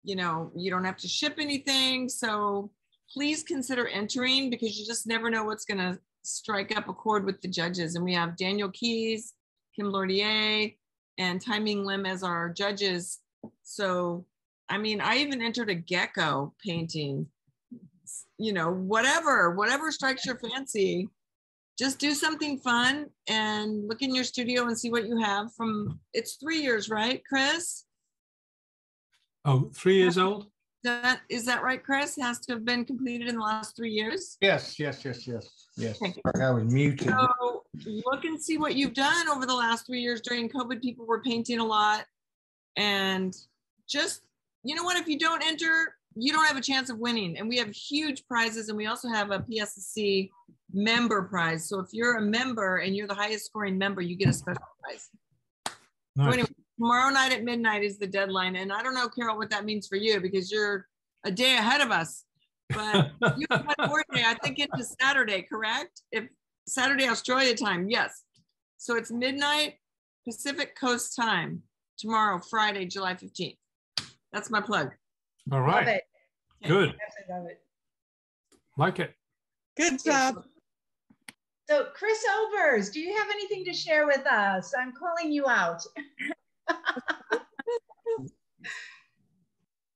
You know, you don't have to ship anything. So please consider entering because you just never know what's going to strike up a chord with the judges. And we have Daniel Keys, Kim Lordier, and Timing Lim as our judges. So, I mean, I even entered a gecko painting, you know, whatever, whatever strikes your fancy. Just do something fun and look in your studio and see what you have from, it's three years, right, Chris? Oh, three years old? That, is that right, Chris? Has to have been completed in the last three years? Yes, yes, yes, yes, yes. Okay. I was muted. So look and see what you've done over the last three years during COVID. People were painting a lot. And just, you know what, if you don't enter, you don't have a chance of winning. And we have huge prizes. And we also have a PSSC member prize. So if you're a member and you're the highest scoring member, you get a special prize. So anyway, tomorrow night at midnight is the deadline. And I don't know, Carol, what that means for you because you're a day ahead of us. But (laughs) you have one more day, I think into Saturday, correct? If Saturday Australia time, yes. So it's midnight Pacific Coast time tomorrow, Friday, July 15th. That's my plug. All right. Love it. Good. Absolutely love it. Like it. Good job. So Chris Overs, do you have anything to share with us? I'm calling you out. (laughs) (laughs)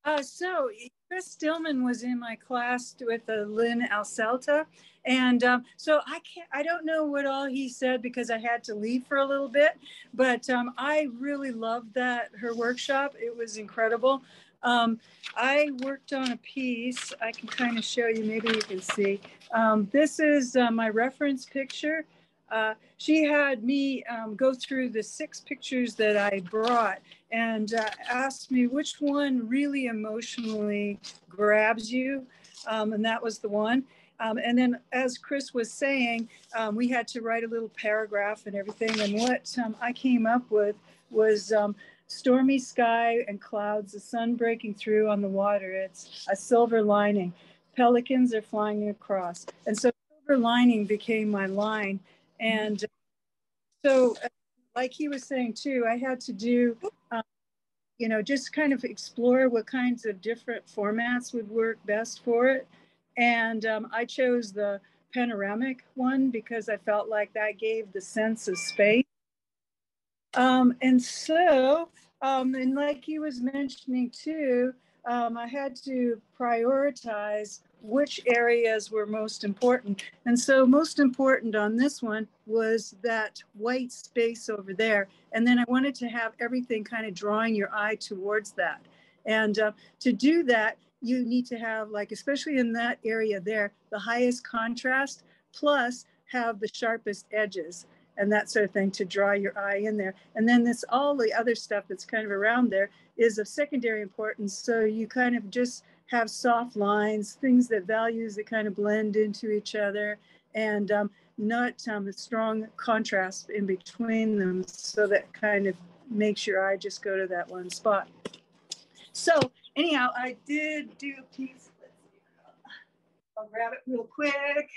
Uh, so Chris Stillman was in my class with uh, Lyn Asselta. And um, so I can't, I don't know what all he said because I had to leave for a little bit, but um, I really loved that, her workshop. It was incredible. Um, I worked on a piece, I can kind of show you, maybe you can see. Um, this is uh, my reference picture. Uh, she had me um, go through the six pictures that I brought and uh, asked me which one really emotionally grabs you. Um, and that was the one. Um, and then, as Chris was saying, um, we had to write a little paragraph and everything. And what um, I came up with was um, stormy sky and clouds, the sun breaking through on the water. It's a silver lining. Pelicans are flying across. And so, silver lining became my line. And so, uh, like he was saying too, I had to do, um, you know, just kind of explore what kinds of different formats would work best for it. And um, I chose the panoramic one because I felt like that gave the sense of space. Um, and so, um, and like he was mentioning too, um, I had to prioritize which areas were most important. And so most important on this one was that white space over there. And then I wanted to have everything kind of drawing your eye towards that. And uh, to do that, you need to have like, especially in that area there, the highest contrast plus have the sharpest edges and that sort of thing to draw your eye in there. And then this, all the other stuff that's kind of around there is of secondary importance. So you kind of just have soft lines, things that values that kind of blend into each other and um, not um, a strong contrast in between them. So that kind of makes your eye just go to that one spot. So anyhow, I did do a piece. I'll grab it real quick.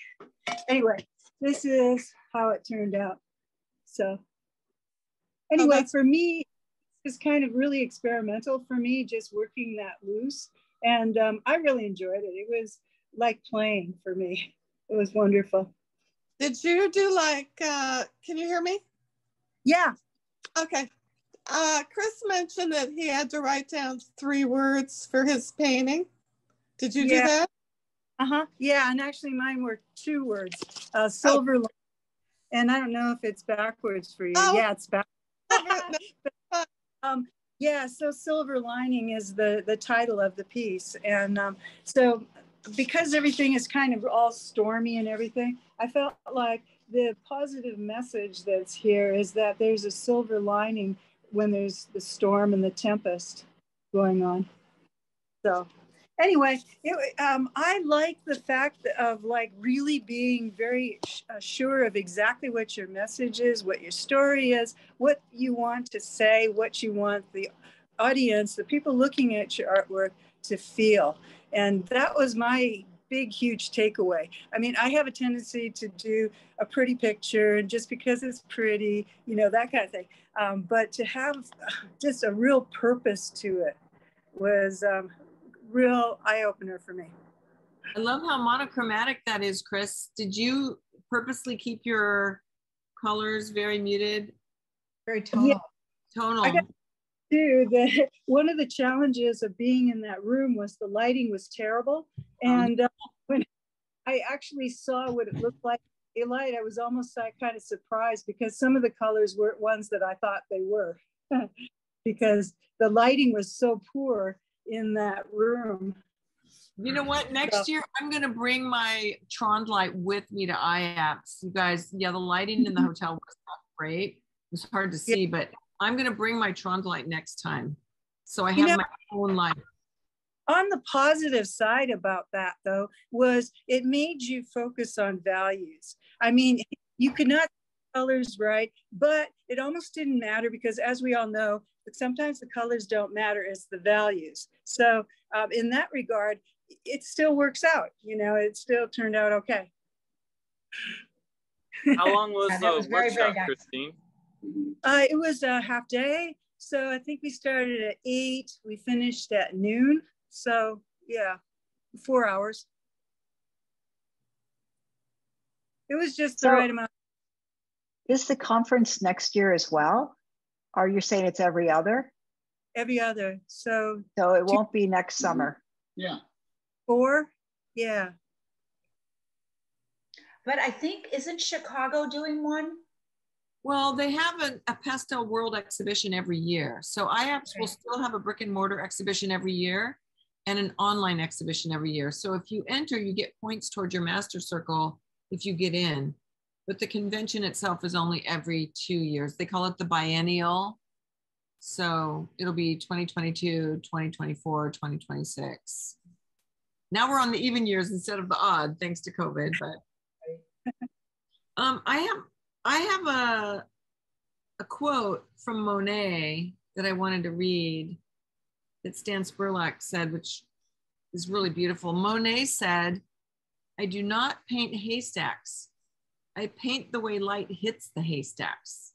Anyway, this is how it turned out. So anyway, for me, it's kind of really experimental for me, just working that loose. And um, I really enjoyed it. It was like playing for me. It was wonderful. Did you do like, uh, can you hear me? Yeah. Okay. Uh, Chris mentioned that he had to write down three words for his painting. Did you Yeah. do that? Uh huh. Yeah. And actually, mine were two words uh, silver. li- And I don't know if it's backwards for you. Yeah, it's back. (laughs) (laughs) um, yeah, so silver lining is the the title of the piece, and um, so because everything is kind of all stormy and everything, I felt like the positive message that's here is that there's a silver lining when there's the storm and the tempest going on. So anyway, it, um, I like the fact of like really being very uh, sure of exactly what your message is, what your story is, what you want to say, what you want the audience, the people looking at your artwork to feel. And that was my big, huge takeaway. I mean, I have a tendency to do a pretty picture and just because it's pretty, you know, that kind of thing. Um, but to have just a real purpose to it was um, real eye opener for me. I love how monochromatic that is, Chris. Did you purposely keep your colors very muted? Very tonal. Yeah. Tonal. I got too that (laughs) one of the challenges of being in that room was the lighting was terrible. And uh, (laughs) when I actually saw what it looked like daylight, I was almost like kind of surprised because some of the colors weren't ones that I thought they were (laughs) because the lighting was so poor in that room. You know what? Next year, I'm going to bring my Tron light with me to IAPS. You guys, yeah, the lighting in the (laughs) hotel was not great. It was hard to see, but I'm going to bring my Tron light next time. So I You have know- my own light. on the positive side about that though was it made you focus on values i mean you could not colors right but it almost didn't matter because as we all know that sometimes the colors don't matter it's the values so um, in that regard it still works out. You know, it still turned out okay. (laughs) How long was Yeah, the was very, very workshop. Christine? Uh, it was a half day. So I think we started at eight, we finished at noon. So yeah, four hours. It was just the So- right amount. Is the conference next year as well? Or you're saying it's every other? Every other. So So it won't be next mm-hmm. summer. Yeah. Four? Yeah. But I think, isn't Chicago doing one? Well, they have a, a pastel world exhibition every year. So IAPS will still have a brick and mortar exhibition every year and an online exhibition every year. So if you enter, you get points towards your master circle if you get in. But the convention itself is only every two years. They call it the biennial. So it'll be 2022, 2024, 2026. Now we're on the even years instead of the odd, thanks to COVID. But (laughs) um, I have I have a a quote from Monet that I wanted to read that Stan Sperlak said, which is really beautiful. Monet said, I do not paint haystacks. I paint the way light hits the haystacks.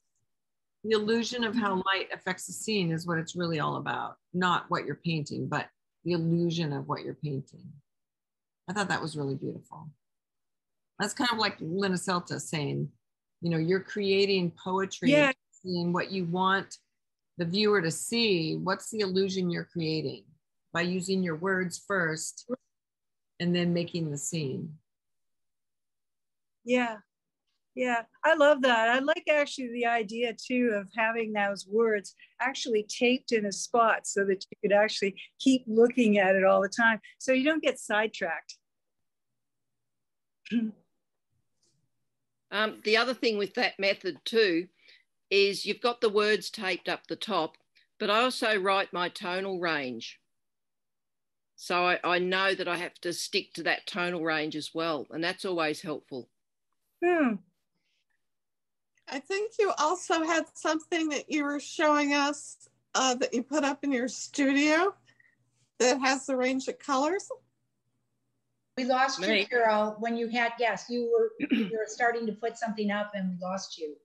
The illusion of how mm-hmm. light affects the scene is what it's really all about, not what you're painting, but the illusion of what you're painting. I thought that was really beautiful. That's kind of like Lyn Asselta saying, you know, you're creating poetry, Yeah. seeing what you want the viewer to see. What's the illusion you're creating by using your words first and then making the scene? Yeah. Yeah, I love that. I like actually the idea too of having those words actually taped in a spot so that you could actually keep looking at it all the time so you don't get sidetracked. (clears throat) Um, the other thing with that method too is you've got the words taped up the top, but I also write my tonal range. So I, I know that I have to stick to that tonal range as well, and that's always helpful. Hmm. I think you also had something that you were showing us uh, that you put up in your studio that has the range of colors. We lost you, Carol, when you had, yes, you were, (clears throat) you were starting to put something up and we lost you.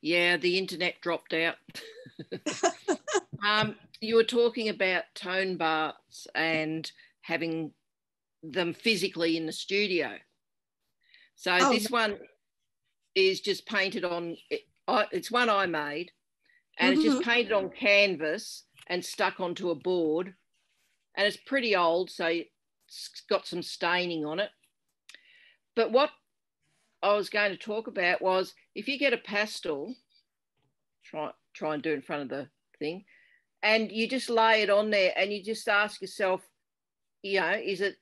Yeah, the internet dropped out. (laughs) um, you were talking about tone bars and having them physically in the studio. So Oh, this one is just painted on. It's one I made, and it's just Mhm. painted on canvas and stuck onto a board, and it's pretty old, so it's got some staining on it. But what I was going to talk about was if you get a pastel, try try and do in front of the thing, and you just lay it on there, and you just ask yourself, you know, is it?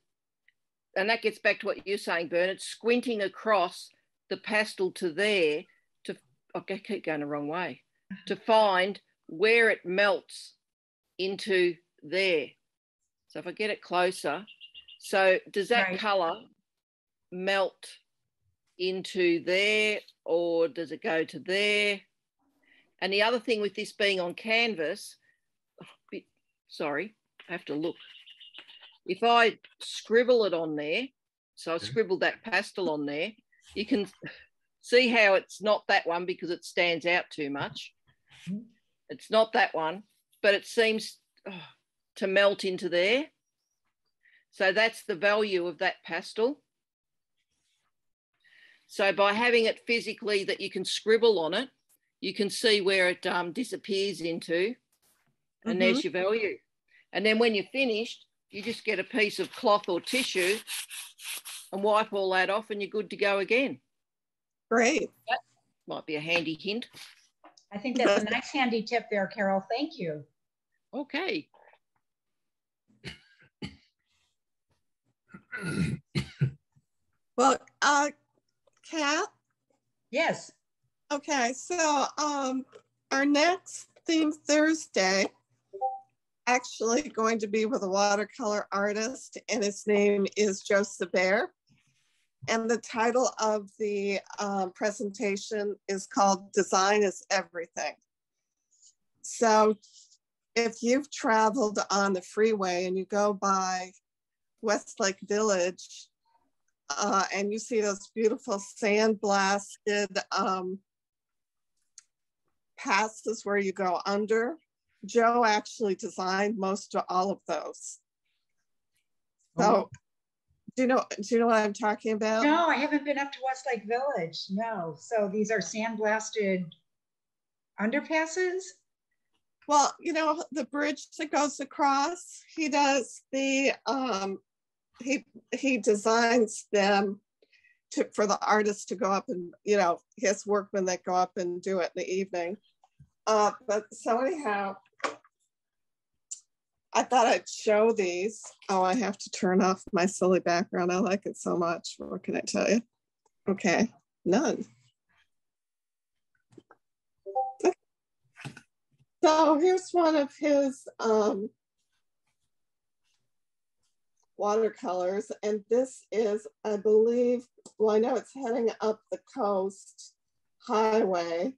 And that gets back to what you're saying, Bernard, squinting across the pastel to there to okay, keep going the wrong way uh-huh. to find where it melts into there. So if I get it closer, so does that Right. color melt into there or does it go to there? And the other thing with this being on canvas, oh, bit- sorry, I have to look. If I scribble it on there, so I scribbled that pastel on there, you can see how it's not that one because it stands out too much. It's not that one, but it seems oh, to melt into there. So that's the value of that pastel. So by having it physically that you can scribble on it, you can see where it um, disappears into, and there's your value. And then when you're finished, you just get a piece of cloth or tissue and wipe all that off, and you're good to go again. Great. That might be a handy hint. I think that's a nice handy tip there, Carol. Thank you. Okay. Well, uh, Kat, Yes. okay, so um, our next theme Thursday actually (laughs) going to be with a watercolor artist, and his name is Joseph Bear. And the title of the um, presentation is called Design is Everything. So if you've traveled on the freeway and you go by Westlake Village, uh, and you see those beautiful sandblasted um, passes where you go under. Joe actually designed most of all of those. So, do you know? Do you know what I'm talking about? No, I haven't been up to Westlake Village. No. So these are sandblasted underpasses? Well, you know, the bridge that goes across, he does the um he he designs them to for the artists to go up and you know his workmen that go up and do it in the evening. Uh but so anyhow, I thought I'd show these. Oh, I have to turn off my silly background. I like it so much. What can I tell you? Okay, none. So here's one of his um, watercolors. And this is, I believe, well, I know it's heading up the coast highway.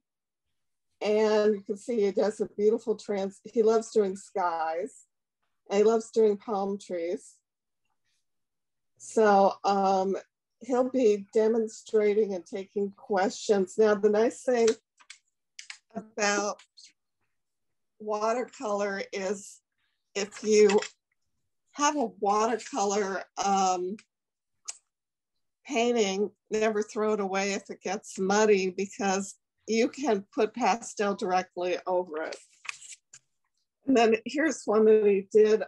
And you can see he does a beautiful trans, he loves doing skies. And he loves doing palm trees. So um, he'll be demonstrating and taking questions. Now, the nice thing about watercolor is if you have a watercolor um, painting, never throw it away if it gets muddy because you can put pastel directly over it. And then here's one that he did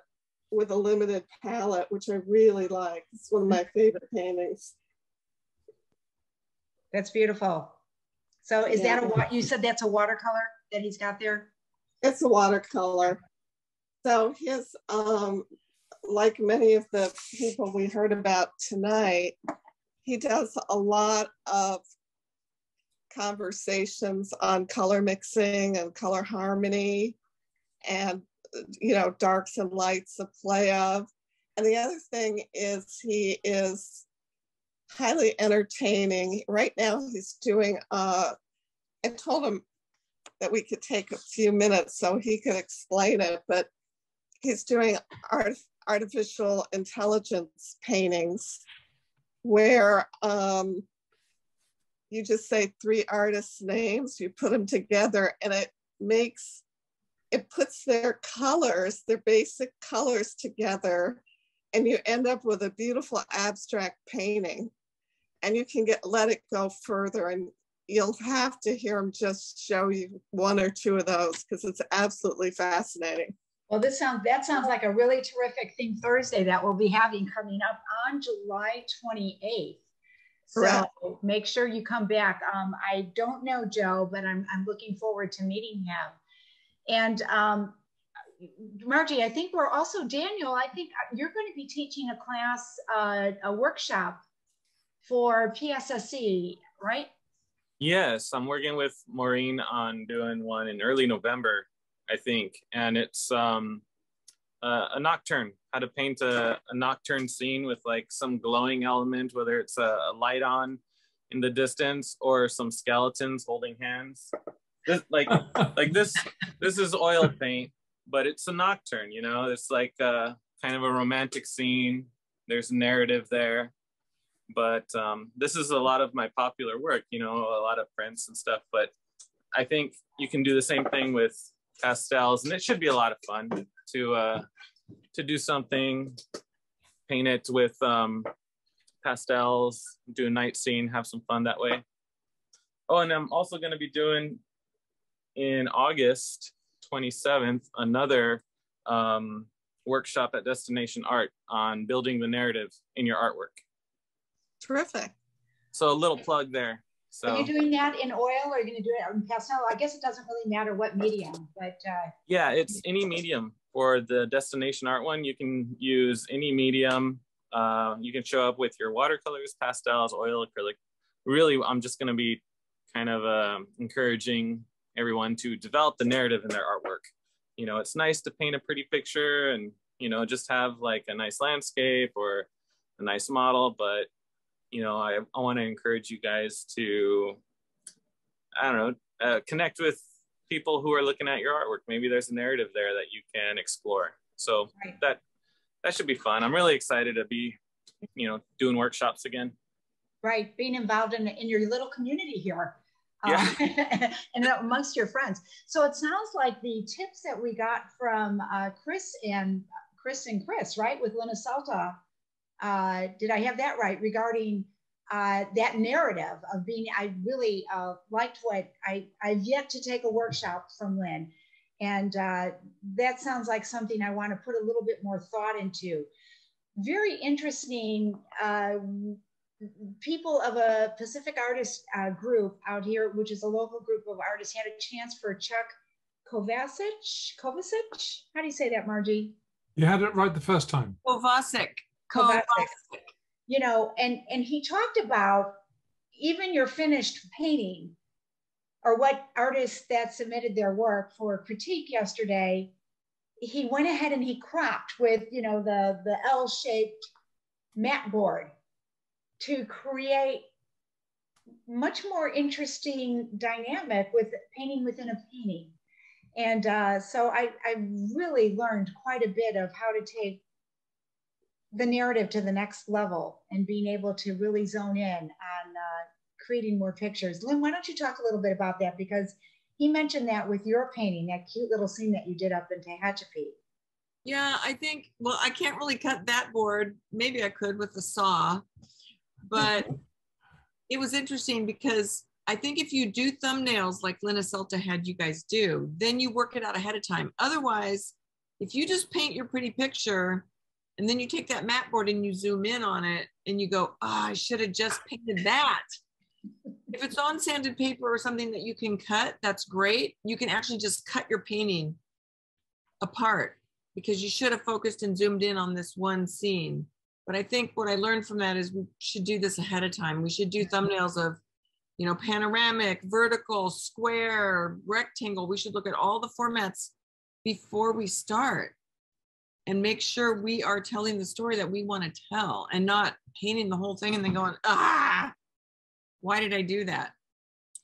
with a limited palette, which I really like. It's one of my favorite paintings. That's beautiful. So is Yeah. that a what you said that's a watercolor that he's got there? It's a watercolor. So his, um, like many of the people we heard about tonight, he does a lot of conversations on color mixing and color harmony and, you know, darks and lights, a play of. And the other thing is he is highly entertaining. Right now he's doing, uh, I told him that we could take a few minutes so he could explain it, but he's doing art, artificial intelligence paintings where um, you just say three artists' names, you put them together, and it makes it puts their colors, their basic colors together, and you end up with a beautiful abstract painting. And you can get let it go further, and you'll have to hear him just show you one or two of those because it's absolutely fascinating. Well, this sounds that sounds like a really terrific thing Thursday that we'll be having coming up on July 28th. So Correct. make sure you come back. Um, I don't know Joe, but I'm I'm looking forward to meeting him. And um, Margie, I think we're also Daniel. I think you're going to be teaching a class, uh, a workshop for PSSC, right? Yes, I'm working with Maureen on doing one in early November, I think, and it's um, uh, a nocturne. How to paint a, a nocturne scene with like some glowing element, whether it's a, a light on in the distance or some skeletons holding hands. This, like (laughs) like this this is oil paint, but it's a nocturne. You know, it's like uh, kind of a romantic scene. There's a narrative there but um, this is a lot of my popular work you know a lot of prints and stuff but i think you can do the same thing with pastels and it should be a lot of fun to uh, to do something paint it with um, pastels do a night scene have some fun that way oh and i'm also going to be doing in august 27th another um, workshop at destination art on building the narrative in your artwork Terrific. so a little plug there. Are you doing that in oil or are you going to do it in pastel? I guess it doesn't really matter what medium, but uh, yeah, it's any medium for the destination art one. You can use any medium. Uh, you can show up with your watercolors, pastels, oil, acrylic. Really, I'm just going to be kind of uh, encouraging everyone to develop the narrative in their artwork. You know, it's nice to paint a pretty picture and you know just have like a nice landscape or a nice model, but you know, I, I want to encourage you guys to, I don't know, uh, connect with people who are looking at your artwork. Maybe there's a narrative there that you can explore. So Right. that that should be fun. I'm really excited to be, you know, doing workshops again. Right, being involved in, in your little community here. Yeah. uh, (laughs) and amongst your friends. So it sounds like the tips that we got from uh, Chris and Chris and Chris, right, with Lyn Asselta. Uh, did I have that right regarding uh, that narrative of being? I really uh, liked what I I've yet to take a workshop from Lyn, and uh, that sounds like something I want to put a little bit more thought into. Very interesting people of a Pacific artist uh, group out here, which is a local group of artists, had a chance for Chuck Kovacic. Kovacic? How do you say that, Margie? You had it right the first time. Kovacic. Kovacic. You know, and and he talked about even your finished painting or what artists that submitted their work for critique yesterday he went ahead and he cropped with you know the the l-shaped mat board to create much more interesting dynamic with painting within a painting. And uh, so I, I really learned quite a bit of how to take the narrative to the next level and being able to really zone in on uh, creating more pictures. Lynn, why don't you talk a little bit about that? Because he mentioned that with your painting, that cute little scene that you did up in Tehachapi. Yeah, I think, well, I can't really cut that board. Maybe I could with a saw, but it was interesting because I think if you do thumbnails like Lyn Asselta had you guys do, then you work it out ahead of time. Otherwise, if you just paint your pretty picture and then you take that mat board and you zoom in on it and you go, oh, I should have just painted that. If it's on sanded paper or something that you can cut, that's great. You can actually just cut your painting apart because you should have focused and zoomed in on this one scene. But I think what I learned from that is we should do this ahead of time. We should do thumbnails of, you know, panoramic, vertical, square, rectangle. We should look at all the formats before we start and make sure we are telling the story that we want to tell and not painting the whole thing and then going, ah, why did I do that?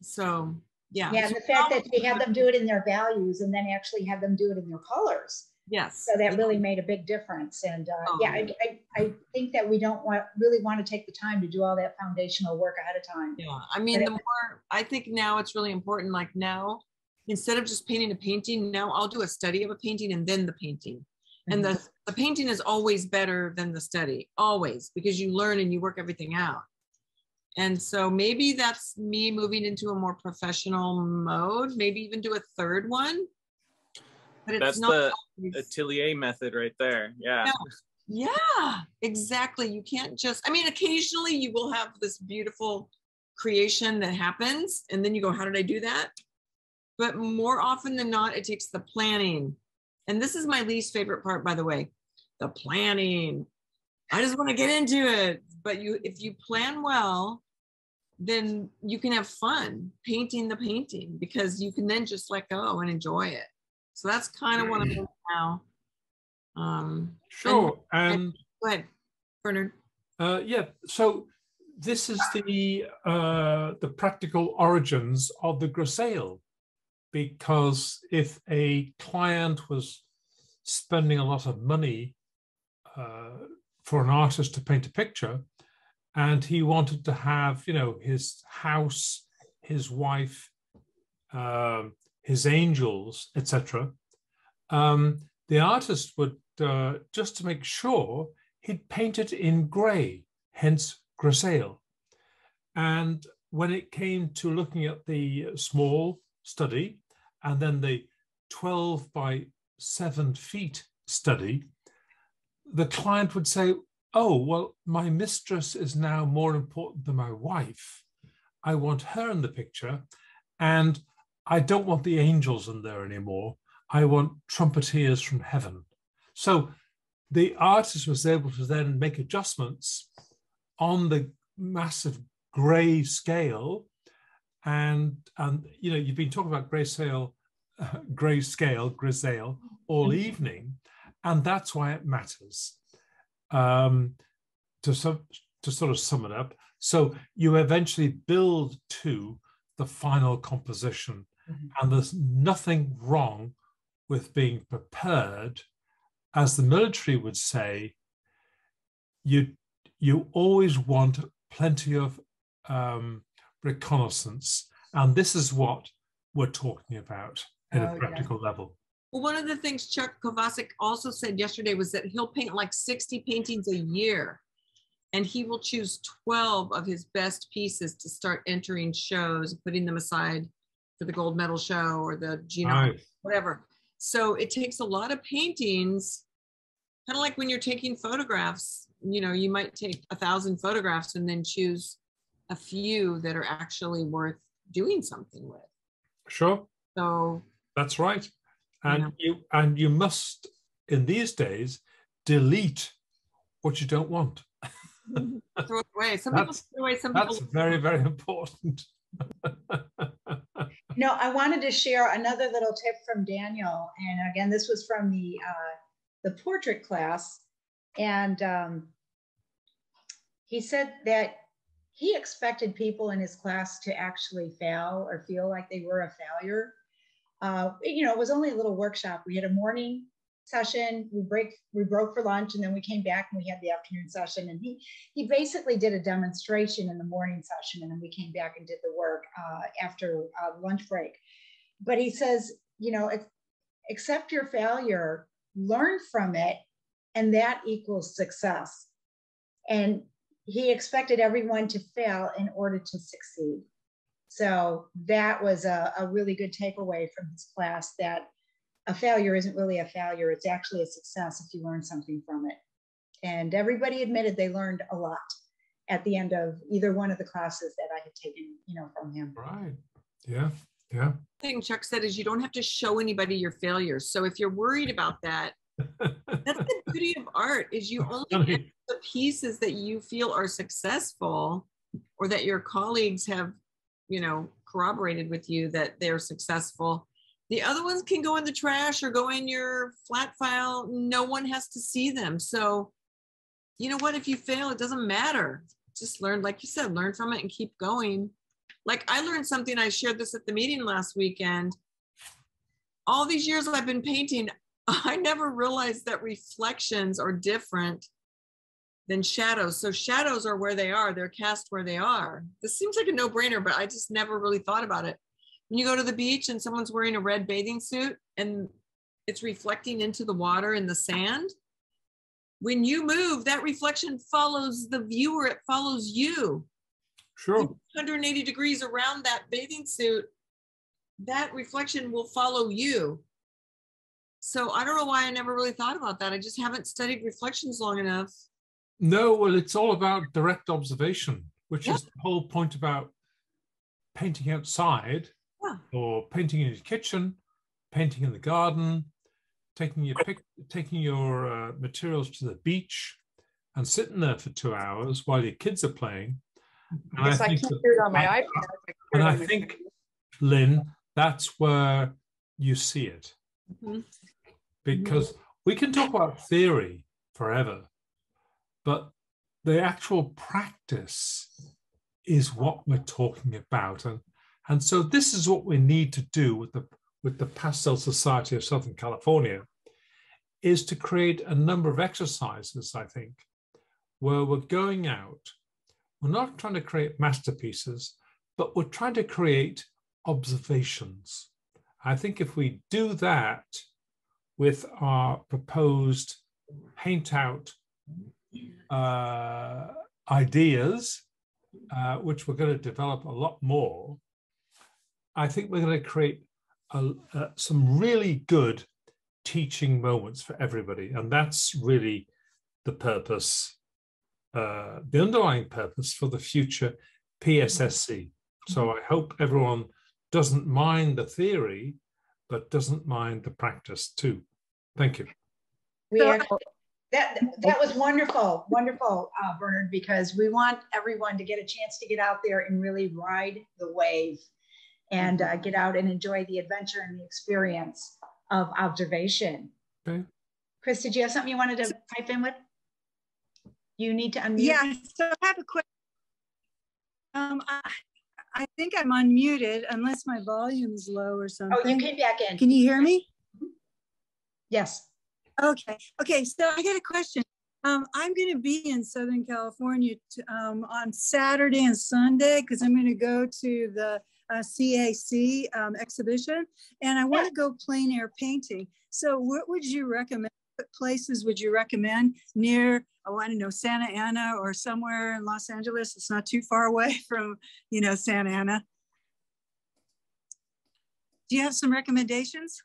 So yeah. Yeah, the fact that we had them do it in their values and then actually have them do it in their colors. Yes. So that really made a big difference. And uh, Oh, yeah, I, yeah. I, I think that we don't want really want to take the time to do all that foundational work ahead of time. Yeah, I mean, the more I think now it's really important. Like now, instead of just painting a painting, now I'll do a study of a painting and then the painting. And the, the painting is always better than the study, always, because you learn and you work everything out. And so maybe that's me moving into a more professional mode, maybe even do a third one. But it's That's not the always- atelier method right there. Yeah. yeah. Yeah, exactly. You can't just, I mean, occasionally you will have this beautiful creation that happens, and then you go, How did I do that? But more often than not, it takes the planning. And this is my least favorite part, by the way the planning. I just want to get into it. But you, if you plan well, then you can have fun painting the painting because you can then just let go and enjoy it. So that's kind of what I'm doing now. Um, Sure. And Go ahead, Bernard. uh, yeah, so this is the uh, the practical origins of the Grisaille, because if a client was spending a lot of money uh, for an artist to paint a picture, and he wanted to have, you know, his house, his wife, um, his angels, etc. Um, the artist would uh, just to make sure he'd paint it in grey, hence Grisaille. And when it came to looking at the small study and then the 12 by 7 feet study, the client would say, Oh, well, my mistress is now more important than my wife. I want her in the picture. And I don't want the angels in there anymore. I want trumpeteers from heaven. So the artist was able to then make adjustments on the massive gray scale. And, and you know, you've been talking about gray scale, uh, (laughs) gray scale, grisaille all evening. And that's why it matters. Um, to, to sort of sum it up, so you eventually build to the final composition, and there's nothing wrong with being prepared as the military would say, you you always want plenty of um, reconnaissance, and this is what we're talking about at Oh, a yeah. practical level. Well, one of the things Chuck Kovacic also said yesterday was that he'll paint like 60 paintings a year. And he will choose 12 of his best pieces to start entering shows, putting them aside for the gold medal show or the Gino, Nice. whatever. So it takes a lot of paintings, kind of like when you're taking photographs, you know, you might take a thousand photographs and then choose a few that are actually worth doing something with. Sure, So that's right. And you and you must in these days delete what you don't want. (laughs) throw it away. Some people throw away, some That's people very, very important. (laughs) No, I wanted to share another little tip from Daniel. And again, this was from the uh, the portrait class. And um, he said that he expected people in his class to actually fail or feel like they were a failure. Uh, you know, it was only a little workshop. We had a morning session, we break, we broke for lunch, and then we came back and we had the afternoon session. And he he basically did a demonstration in the morning session, and then we came back and did the work uh, after uh, lunch break. But he says, you know, accept your failure, learn from it, and that equals success. And he expected everyone to fail in order to succeed. So that was a, a really good takeaway from his class that a failure isn't really a failure. It's actually a success if you learn something from it. And everybody admitted they learned a lot at the end of either one of the classes that I had taken, you know, from him. Right. Yeah. Yeah. thing Chuck said is you don't have to show anybody your failures. So if you're worried about that, (laughs) that's the beauty of art is you only get the pieces that you feel are successful or that your colleagues have, you know, corroborated with you that they're successful. The other ones can go in the trash or go in your flat file. No one has to see them. So, you know what? If you fail, it doesn't matter. Just learn, like you said, learn from it and keep going. Like I learned something, I shared this at the meeting last weekend. All these years I've been painting, (laughs) I never realized that reflections are different than shadows. So shadows are where they are, they're cast where they are. This seems like a no brainer, but I just never really thought about it. When you go to the beach and someone's wearing a red bathing suit and it's reflecting into the water and the sand, when you move, that reflection follows the viewer, it follows you. Sure. 180 degrees around that bathing suit, that reflection will follow you. So I don't know why I never really thought about that. I just haven't studied reflections long enough. No, well, it's all about direct observation, which is the whole point about painting outside or painting in your kitchen, painting in the garden, taking your pic, taking your uh, materials to the beach and sitting there for two hours while your kids are playing. And Yes, I think can't that- do it on my I- iPad. I And I think, Lynn, that's where you see it because we can talk about theory forever, but the actual practice is what we're talking about. And, and so this is what we need to do with the, with the Pastel Society of Southern California is to create a number of exercises, I think, where we're going out. We're not trying to create masterpieces, but we're trying to create observations. I think if we do that with our proposed paint out uh, ideas, uh, which we're going to develop a lot more, I think we're going to create a, uh, some really good teaching moments for everybody. And that's really the purpose, uh, the underlying purpose for the future PSSC. So I hope everyone doesn't mind the theory, but doesn't mind the practice too. Thank you. We actually, that that was wonderful, wonderful, uh, Bernard, because we want everyone to get a chance to get out there and really ride the wave, and uh, get out and enjoy the adventure and the experience of observation. Okay. Chris, did you have something you wanted to pipe in with? You need to unmute. Yeah, so I have a question. Um, I, I think I'm unmuted unless my volume's low or something. Oh, you came back in. Can you hear me? Yes. Okay, okay, so I got a question. Um, I'm going to be in Southern California to, um, on Saturday and Sunday because I'm going to go to the uh, CAC um, exhibition and I want to go plein air painting. So what would you recommend? What places would you recommend near, oh, I don't know, Santa Ana or somewhere in Los Angeles? It's not too far away (laughs) from, you know, Santa Ana. Do you have some recommendations?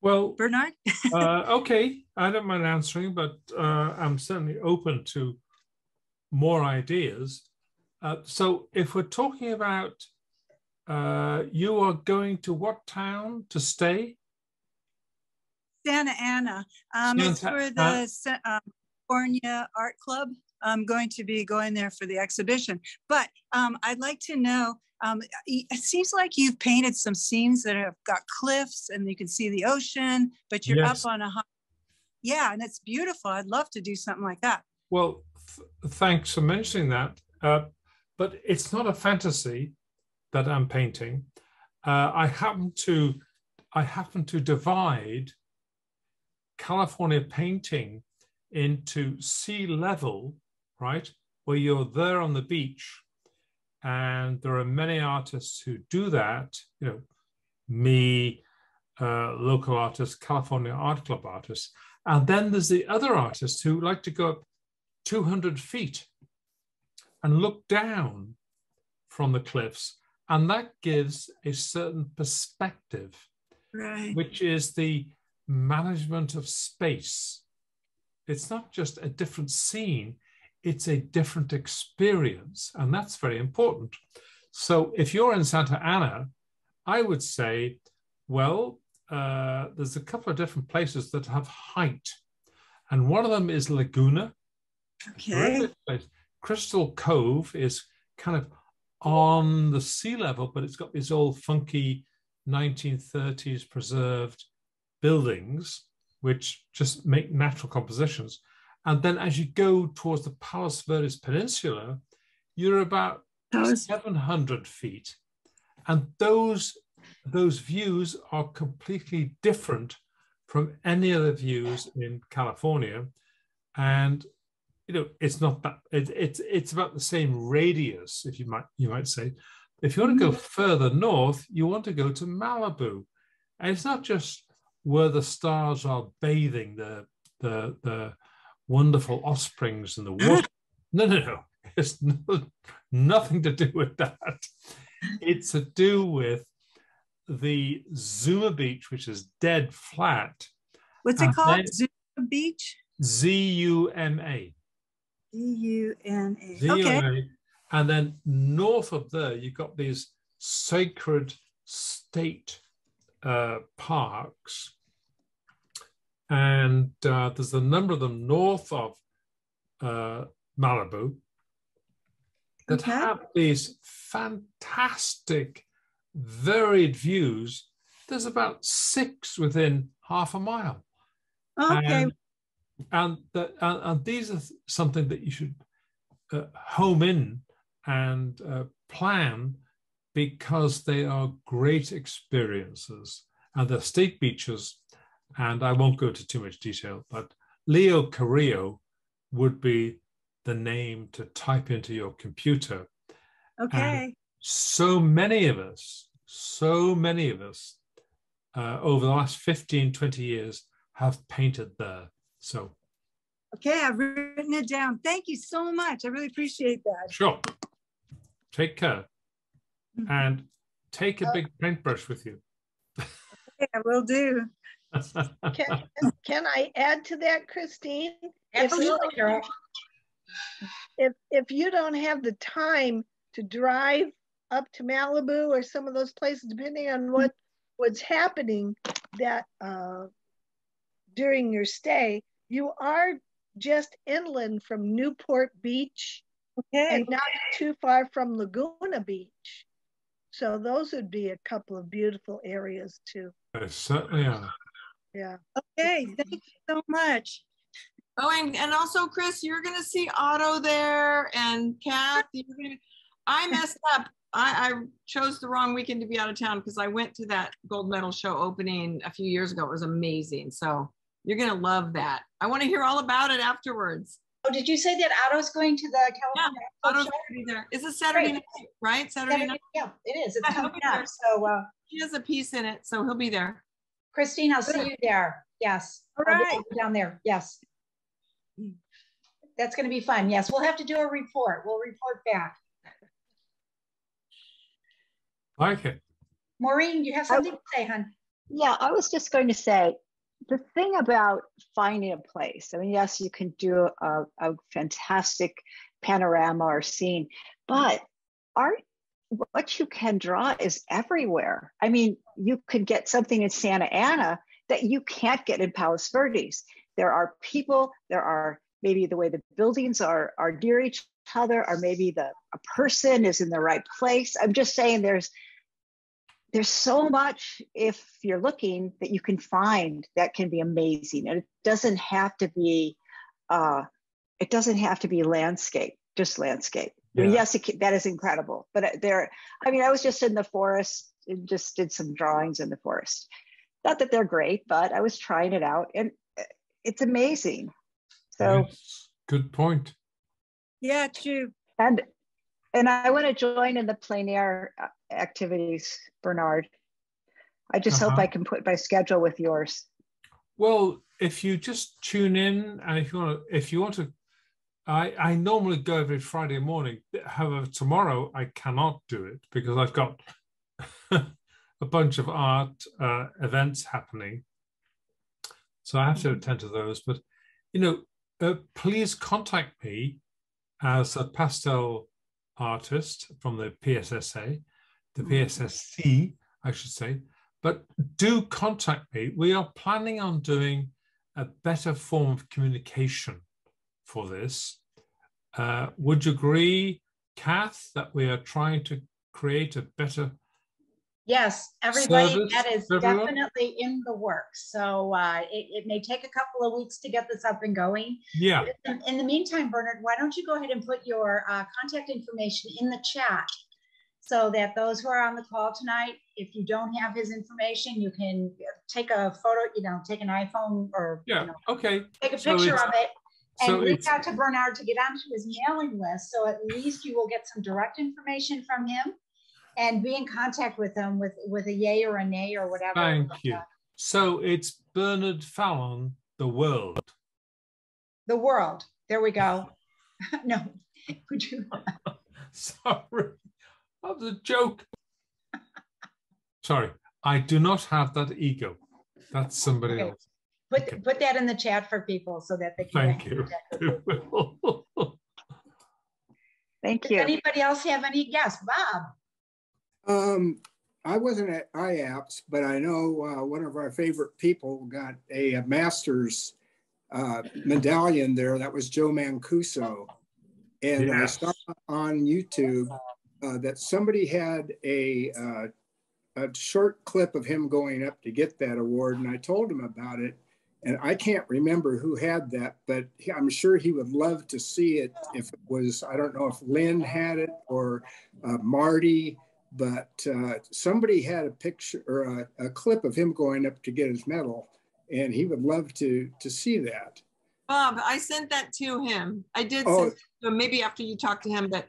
Well, Bernard? (laughs) uh, okay, I don't mind answering, but uh, I'm certainly open to more ideas. Uh, so, if we're talking about uh, you are going to what town to stay? Santa Ana. Um, it's for the um, California Art Club. I'm going to be going there for the exhibition. But um, I'd like to know, um, it it seems like you've painted some scenes that have got cliffs and you can see the ocean, but you're Yes. up on a high. Yeah, and it's beautiful. I'd love to do something like that. Well, th- thanks for mentioning that. Uh, but it's not a fantasy that I'm painting. Uh, I happen to, I happen to divide California painting into sea level, right, where you're there on the beach, and there are many artists who do that. You know, me, uh, local artists, California Art Club artists, and then there's the other artists who like to go up 200 feet and look down from the cliffs. And that gives a certain perspective, Right. which is the management of space. It's not just a different scene, it's a different experience. And that's very important. So if you're in Santa Ana, I would say, well, uh, there's a couple of different places that have height. And one of them is Laguna. Okay. Crystal Cove is kind of on the sea level, but it's got these old funky 1930s preserved buildings, which just make natural compositions. And then as you go towards the Palos Verdes Peninsula, you're about 700 feet. And those, those views are completely different from any other views in California. And you know, it's not that it, it's it's about the same radius, if you might you might say. If you want to go mm-hmm. further north, you want to go to Malibu, and it's not just where the stars are bathing the the the wonderful offsprings in the (laughs) water. No, no, no. It's no, nothing to do with that. It's to do with the Zuma Beach, which is dead flat. What's it called? Zuma Beach? Z U M A. D-U-N-A. Okay. And then north of there, you've got these sacred state uh, parks. And uh, there's a number of them north of uh, Malibu that Okay. have these fantastic, varied views. There's about six within half a mile. Okay. And, and, the, and, and these are something that you should uh, home in and uh, plan because they are great experiences. And they're state beaches, and I won't go into too much detail, but Leo Carrillo would be the name to type into your computer. Okay. So many of us, so many of us uh, over the last 15, 20 years have painted there. So, Okay, I've written it down. Thank you so much. I really appreciate that. sure. Take care and take a big paintbrush with you. (laughs) Yeah, I will do. Can, can I add to that, Christine? If Absolutely, you- Carol. If, if you don't have the time to drive up to Malibu or some of those places, depending on what, what's happening that, uh, during your stay, you are just inland from Newport Beach Okay. and not too far from Laguna Beach. So those would be a couple of beautiful areas too. They certainly are. Yeah. Okay, thank you so much. Oh, and, and also, Chris, you're going to see Otto there and Kath. You're gonna, I messed up. I, I chose the wrong weekend to be out of town because I went to that gold medal show opening a few years ago. It was amazing. So you're gonna love that. I want to hear all about it afterwards. Oh, did you say that Otto's going to the California? Yeah, Expo Otto's show? gonna be there. It's a Saturday Great. night, right? Saturday Saturday- night. Yeah, it is. It's Yeah, coming be there. up. So, uh, He has a piece in it, so he'll be there. Christine, I'll see you there. Yes. All I'll be. Down there. Yes. That's going to be fun. Yes, we'll have to do a report. We'll report back. Like it. Maureen, you have something to say, hon? Yeah, I was just going to say the thing about finding a place. I mean, yes, you can do a, a fantastic panorama or scene, but art, what you can draw is everywhere. I mean, you could get something in Santa Ana that you can't get in Palos Verdes. There are people, there are maybe the way the buildings are, are near each other, or maybe the a person is in the right place. I'm just saying there's there's so much if you're looking that you can find that can be amazing. And it doesn't have to be uh it doesn't have to be landscape just landscape. I mean, yes it, ca- that is incredible. But uh, there i mean i was just in the forest and just did some drawings in the forest. Not that they're great but i was trying it out and uh, it's amazing. So Yes, Good point. Yeah, true. and and I want to join in the plein air uh, activities, Bernard. I just hope Uh-huh. I can put my schedule with yours. Well, if you just tune in, and if you want to, if you want to, I I normally go every Friday morning. However, tomorrow I cannot do it because I've got (laughs) a bunch of art uh, events happening, so I have to attend to those. But you know, uh, please contact me as a pastel artist from the PSSA, the PSSC, I should say. But do contact me. We are planning on doing a better form of communication for this. Uh, would you agree, Kath, that we are trying to create a better? Yes, everybody, Service that is everyone? definitely in the works. So uh, it, it may take a couple of weeks to get this up and going. Yeah. In, in the meantime, Bernard, why don't you go ahead and put your uh, contact information in the chat so that those who are on the call tonight, if you don't have his information, you can take a photo, you know, take an iPhone or you Yeah. know, Okay. take a So picture of it and so reach out to Bernard to get onto his mailing list. So at least you will get some direct information from him and be in contact with him with, with a yay or a nay or whatever. Thank you. So it's Bernard Fallon, the world. The world. There we go. (laughs) no, would you? (laughs) Sorry, that was a joke. Sorry, I do not have that ego. That's somebody Okay. else. Put, put that in the chat for people so that they can. Thank you. (laughs) Thank Does you. anybody else have any? Yes, Bob. Um, I wasn't at IAPS, but I know uh, one of our favorite people got a, a master's uh, medallion there. That was Joe Mancuso. And I saw on YouTube uh, that somebody had a, uh, a short clip of him going up to get that award. And I told him about it. And I can't remember who had that, but I'm sure he would love to see it if it was, I don't know if Lynn had it or uh, Marty, but uh, somebody had a picture or a, a clip of him going up to get his medal, and he would love to to see that. Bob, I sent that to him. I did Oh. send it to him, maybe after you talked to him, but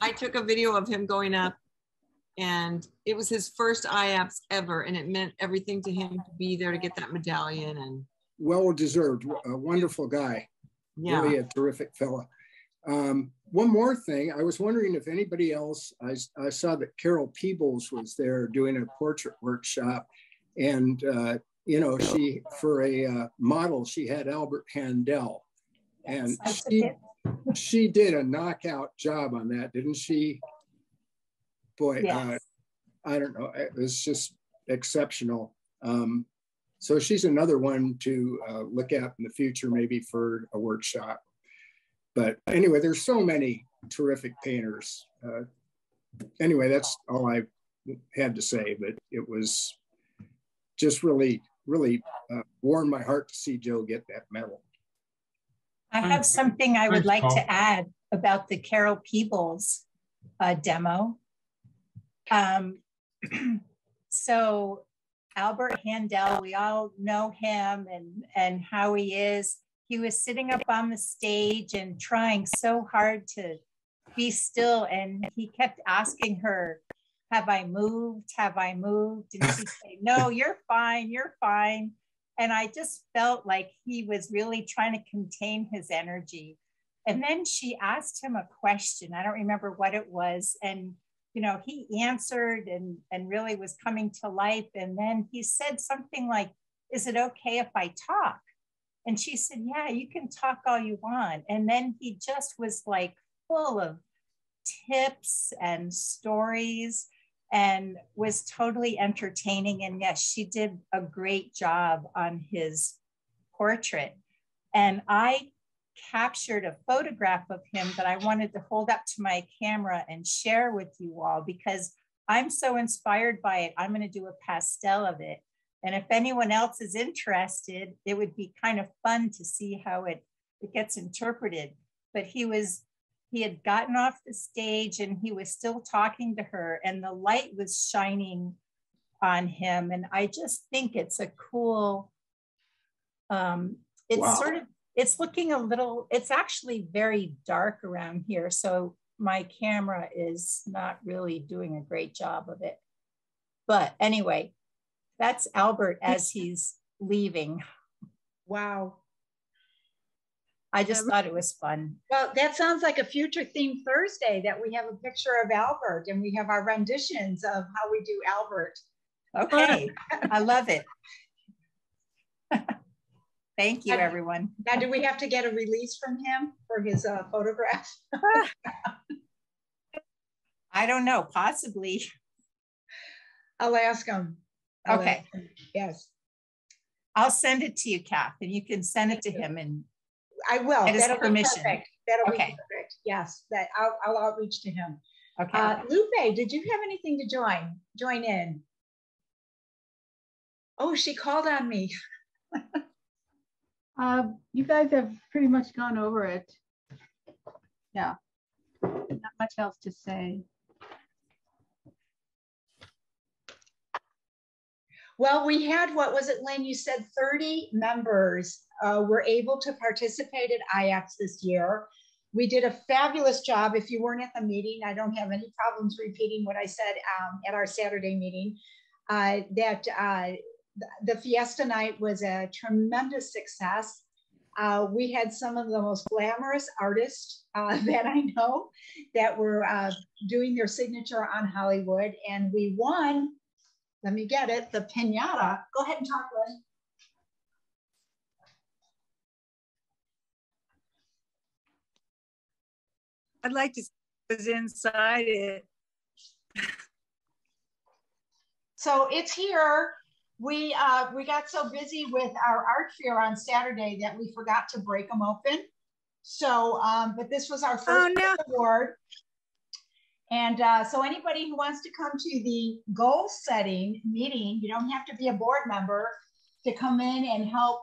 I took a video of him going up and it was his first IAPS ever. And it meant everything to him to be there to get that medallion. And Well deserved, a wonderful guy, yeah, really a terrific fella. Um, one more thing, I was wondering if anybody else, I, I saw that Carol Peebles was there doing a portrait workshop, and uh, you know, she for a uh, model, she had Albert Handel, and she she did a knockout job on that, didn't she? Boy, uh, I don't know, it was just exceptional. Um, so she's another one to uh, look at in the future, maybe for a workshop. But anyway, there's so many terrific painters. Uh, anyway, that's all I had to say. But it was just really, really uh, warmed my heart to see Joe get that medal. I have something I would like to add about the Carol Peebles. uh, demo. Um, (clears throat) so Albert Handel, we all know him and, and how he is. He was sitting up on the stage and trying so hard to be still. And he kept asking her, Have I moved? Have I moved? And she'd say, No, you're fine. You're fine. And I just felt like he was really trying to contain his energy. And then she asked him a question. I don't remember what it was. And you know, he answered and, and really was coming to life. And then he said something like, Is it okay if I talk? And she said, Yeah, you can talk all you want. And then he just was like full of tips and stories and was totally entertaining. And yes, she did a great job on his portrait. And I captured a photograph of him that I wanted to hold up to my camera and share with you all because I'm so inspired by it. I'm going to do a pastel of it. And if anyone else is interested, it would be kind of fun to see how it, it gets interpreted. But he was, he had gotten off the stage and he was still talking to her, and the light was shining on him. And I just think it's a cool, um, it's wow. sort of it's looking a little, it's actually very dark around here. So my camera is not really doing a great job of it. But anyway, that's Albert as he's leaving. Wow. I just thought it was fun. Well, that sounds like a future theme Thursday that we have a picture of Albert and we have our renditions of how we do Albert. Okay, I love it. (laughs) Thank you, everyone. Now, do we have to get a release from him for his uh, photograph? (laughs) I don't know, possibly. I'll ask him. I'll okay. Ask him. Yes. I'll send it to you, Kath, and you can send it to him and I will. Get his permission. That'll okay. be perfect. Yes, that I'll, I'll outreach to him. Okay. Uh, Lupe, did you have anything to join? Join in. Oh, she called on me. (laughs) Uh, you guys have pretty much gone over it. Yeah, not much else to say. Well, we had, what was it, Lynn? You said 30 members uh, were able to participate at IAPS this year. We did a fabulous job. If you weren't at the meeting, I don't have any problems repeating what I said um, at our Saturday meeting, uh, that uh, the Fiesta night was a tremendous success. Uh, we had some of the most glamorous artists uh, (laughs) that I know that were uh, doing their signature on Hollywood, and we won. Let me get it. The pinata. Go ahead and talk, Lynn. I'd like to see was inside it. so it's here we uh, we got so busy with our art fair on Saturday that we forgot to break them open. So, um, but this was our first oh, no. award. And uh, so anybody who wants to come to the goal setting meeting, you don't have to be a board member to come in and help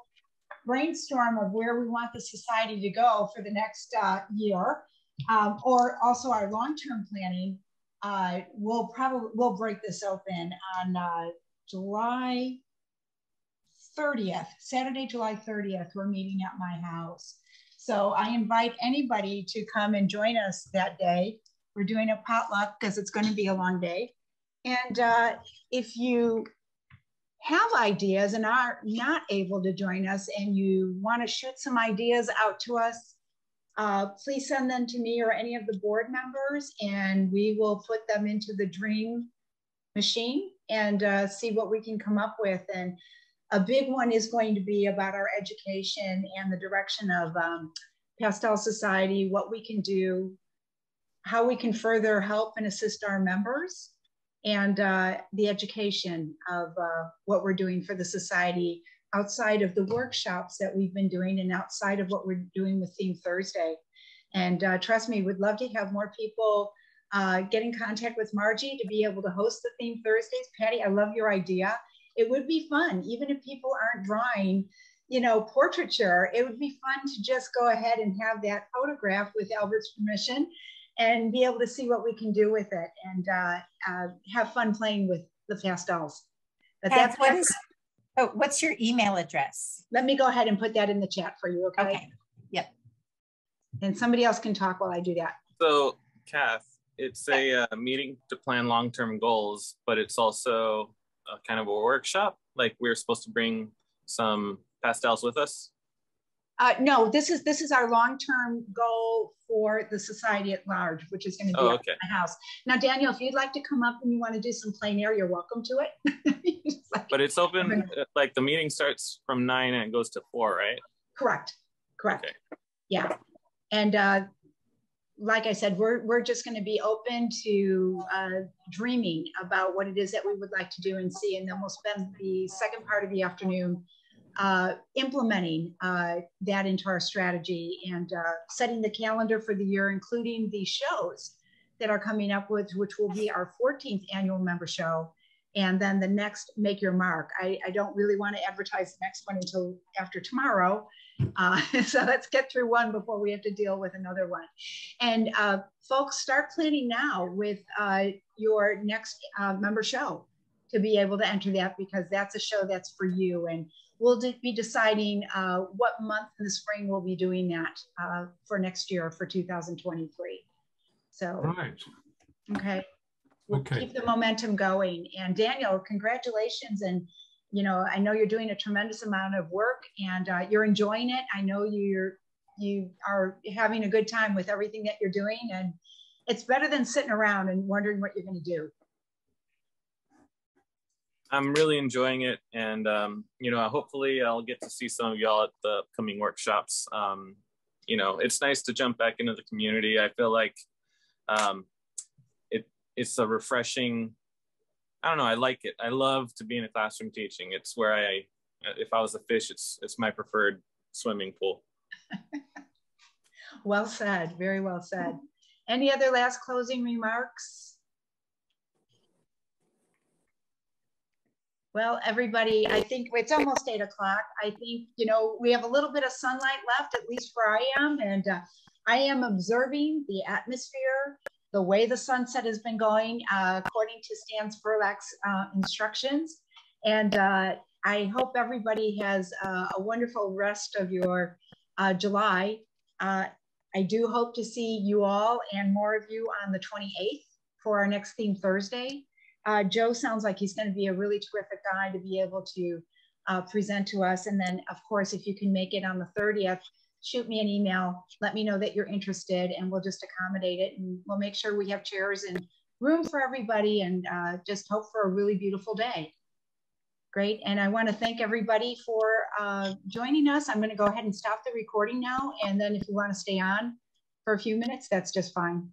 brainstorm of where we want the society to go for the next uh, year, um, or also our long-term planning. Uh, we'll probably we'll break this open on uh, July 30th, Saturday, July 30th, we're meeting at my house. So I invite anybody to come and join us that day. We're doing a potluck because it's going to be a long day. And uh, if you have ideas and are not able to join us and you want to shoot some ideas out to us, uh, please send them to me or any of the board members and we will put them into the dream machine and uh, see what we can come up with. And a big one is going to be about our education and the direction of um, Pastel Society, what we can do, how we can further help and assist our members, and uh, the education of uh, what we're doing for the society outside of the workshops that we've been doing and outside of what we're doing with Theme Thursday. And uh, trust me, we'd love to have more people uh, get in contact with Margie to be able to host the theme Thursdays. Patty, I love your idea. It would be fun, even if people aren't drawing, you know, portraiture. It would be fun to just go ahead and have that photograph with Albert's permission and be able to see what we can do with it and uh, uh, have fun playing with the pastels. But Pat, that's what is, oh, what's your email address? Let me go ahead and put that in the chat for you, okay? Okay. Yep. And somebody else can talk while I do that. So, Kath, it's a uh, meeting to plan long-term goals, but it's also a kind of a workshop. Like we're supposed to bring some pastels with us. Uh, no, this is this is our long-term goal for the society at large, which is going to be Oh, okay. in the house. Now, Daniel, if you'd like to come up and you want to do some plein air, you're welcome to it. (laughs) But it's open. uh, Like the meeting starts from nine and it goes to four, right? Correct. Correct. Yeah. And uh, like I said, we're, we're just going to be open to uh, dreaming about what it is that we would like to do and see. And then we'll spend the second part of the afternoon uh, implementing uh, that into our strategy and uh, setting the calendar for the year, including the shows that are coming up with, which will be our 14th annual member show. And then the next Make Your Mark. I, I don't really want to advertise the next one until after tomorrow. Uh, (laughs) so let's get through one before we have to deal with another one. And uh, folks, start planning now with uh, your next member show to be able to enter that because that's a show that's for you. And we'll be deciding uh, what month in the spring we'll be doing that uh, for next year for 2023. So, Right. okay. We'll Okay. keep the momentum going. And Daniel, congratulations. And, you know, I know you're doing a tremendous amount of work and uh, you're enjoying it. I know you're, you are having a good time with everything that you're doing. And it's better than sitting around and wondering what you're going to do. I'm really enjoying it, and um, you know, hopefully, I'll get to see some of y'all at the upcoming workshops. Um, you know, it's nice to jump back into the community. I feel like um, it it's a refreshing. I don't know. I like it. I love to be in a classroom teaching. It's where I, if I was a fish, it's it's my preferred swimming pool. (laughs) Well said. Very well said. Any other last closing remarks? Well, everybody, I think it's almost eight o'clock. I think, you know, we have a little bit of sunlight left, at least where I am. And uh, I am observing the atmosphere, the way the sunset has been going, uh, according to Stan Sperlak's uh, instructions. And uh, I hope everybody has uh, a wonderful rest of your uh, July. I do hope to see you all and more of you on the 28th for our next theme Thursday. Uh, Joe sounds like he's going to be a really terrific guy to be able to uh, present to us. And then, of course, if you can make it on the 30th, shoot me an email. Let me know that you're interested, and we'll just accommodate it. And we'll make sure we have chairs and room for everybody, and uh, just hope for a really beautiful day. Great. And I want to thank everybody for uh, joining us. I'm going to go ahead and stop the recording now. And then if you want to stay on for a few minutes, that's just fine.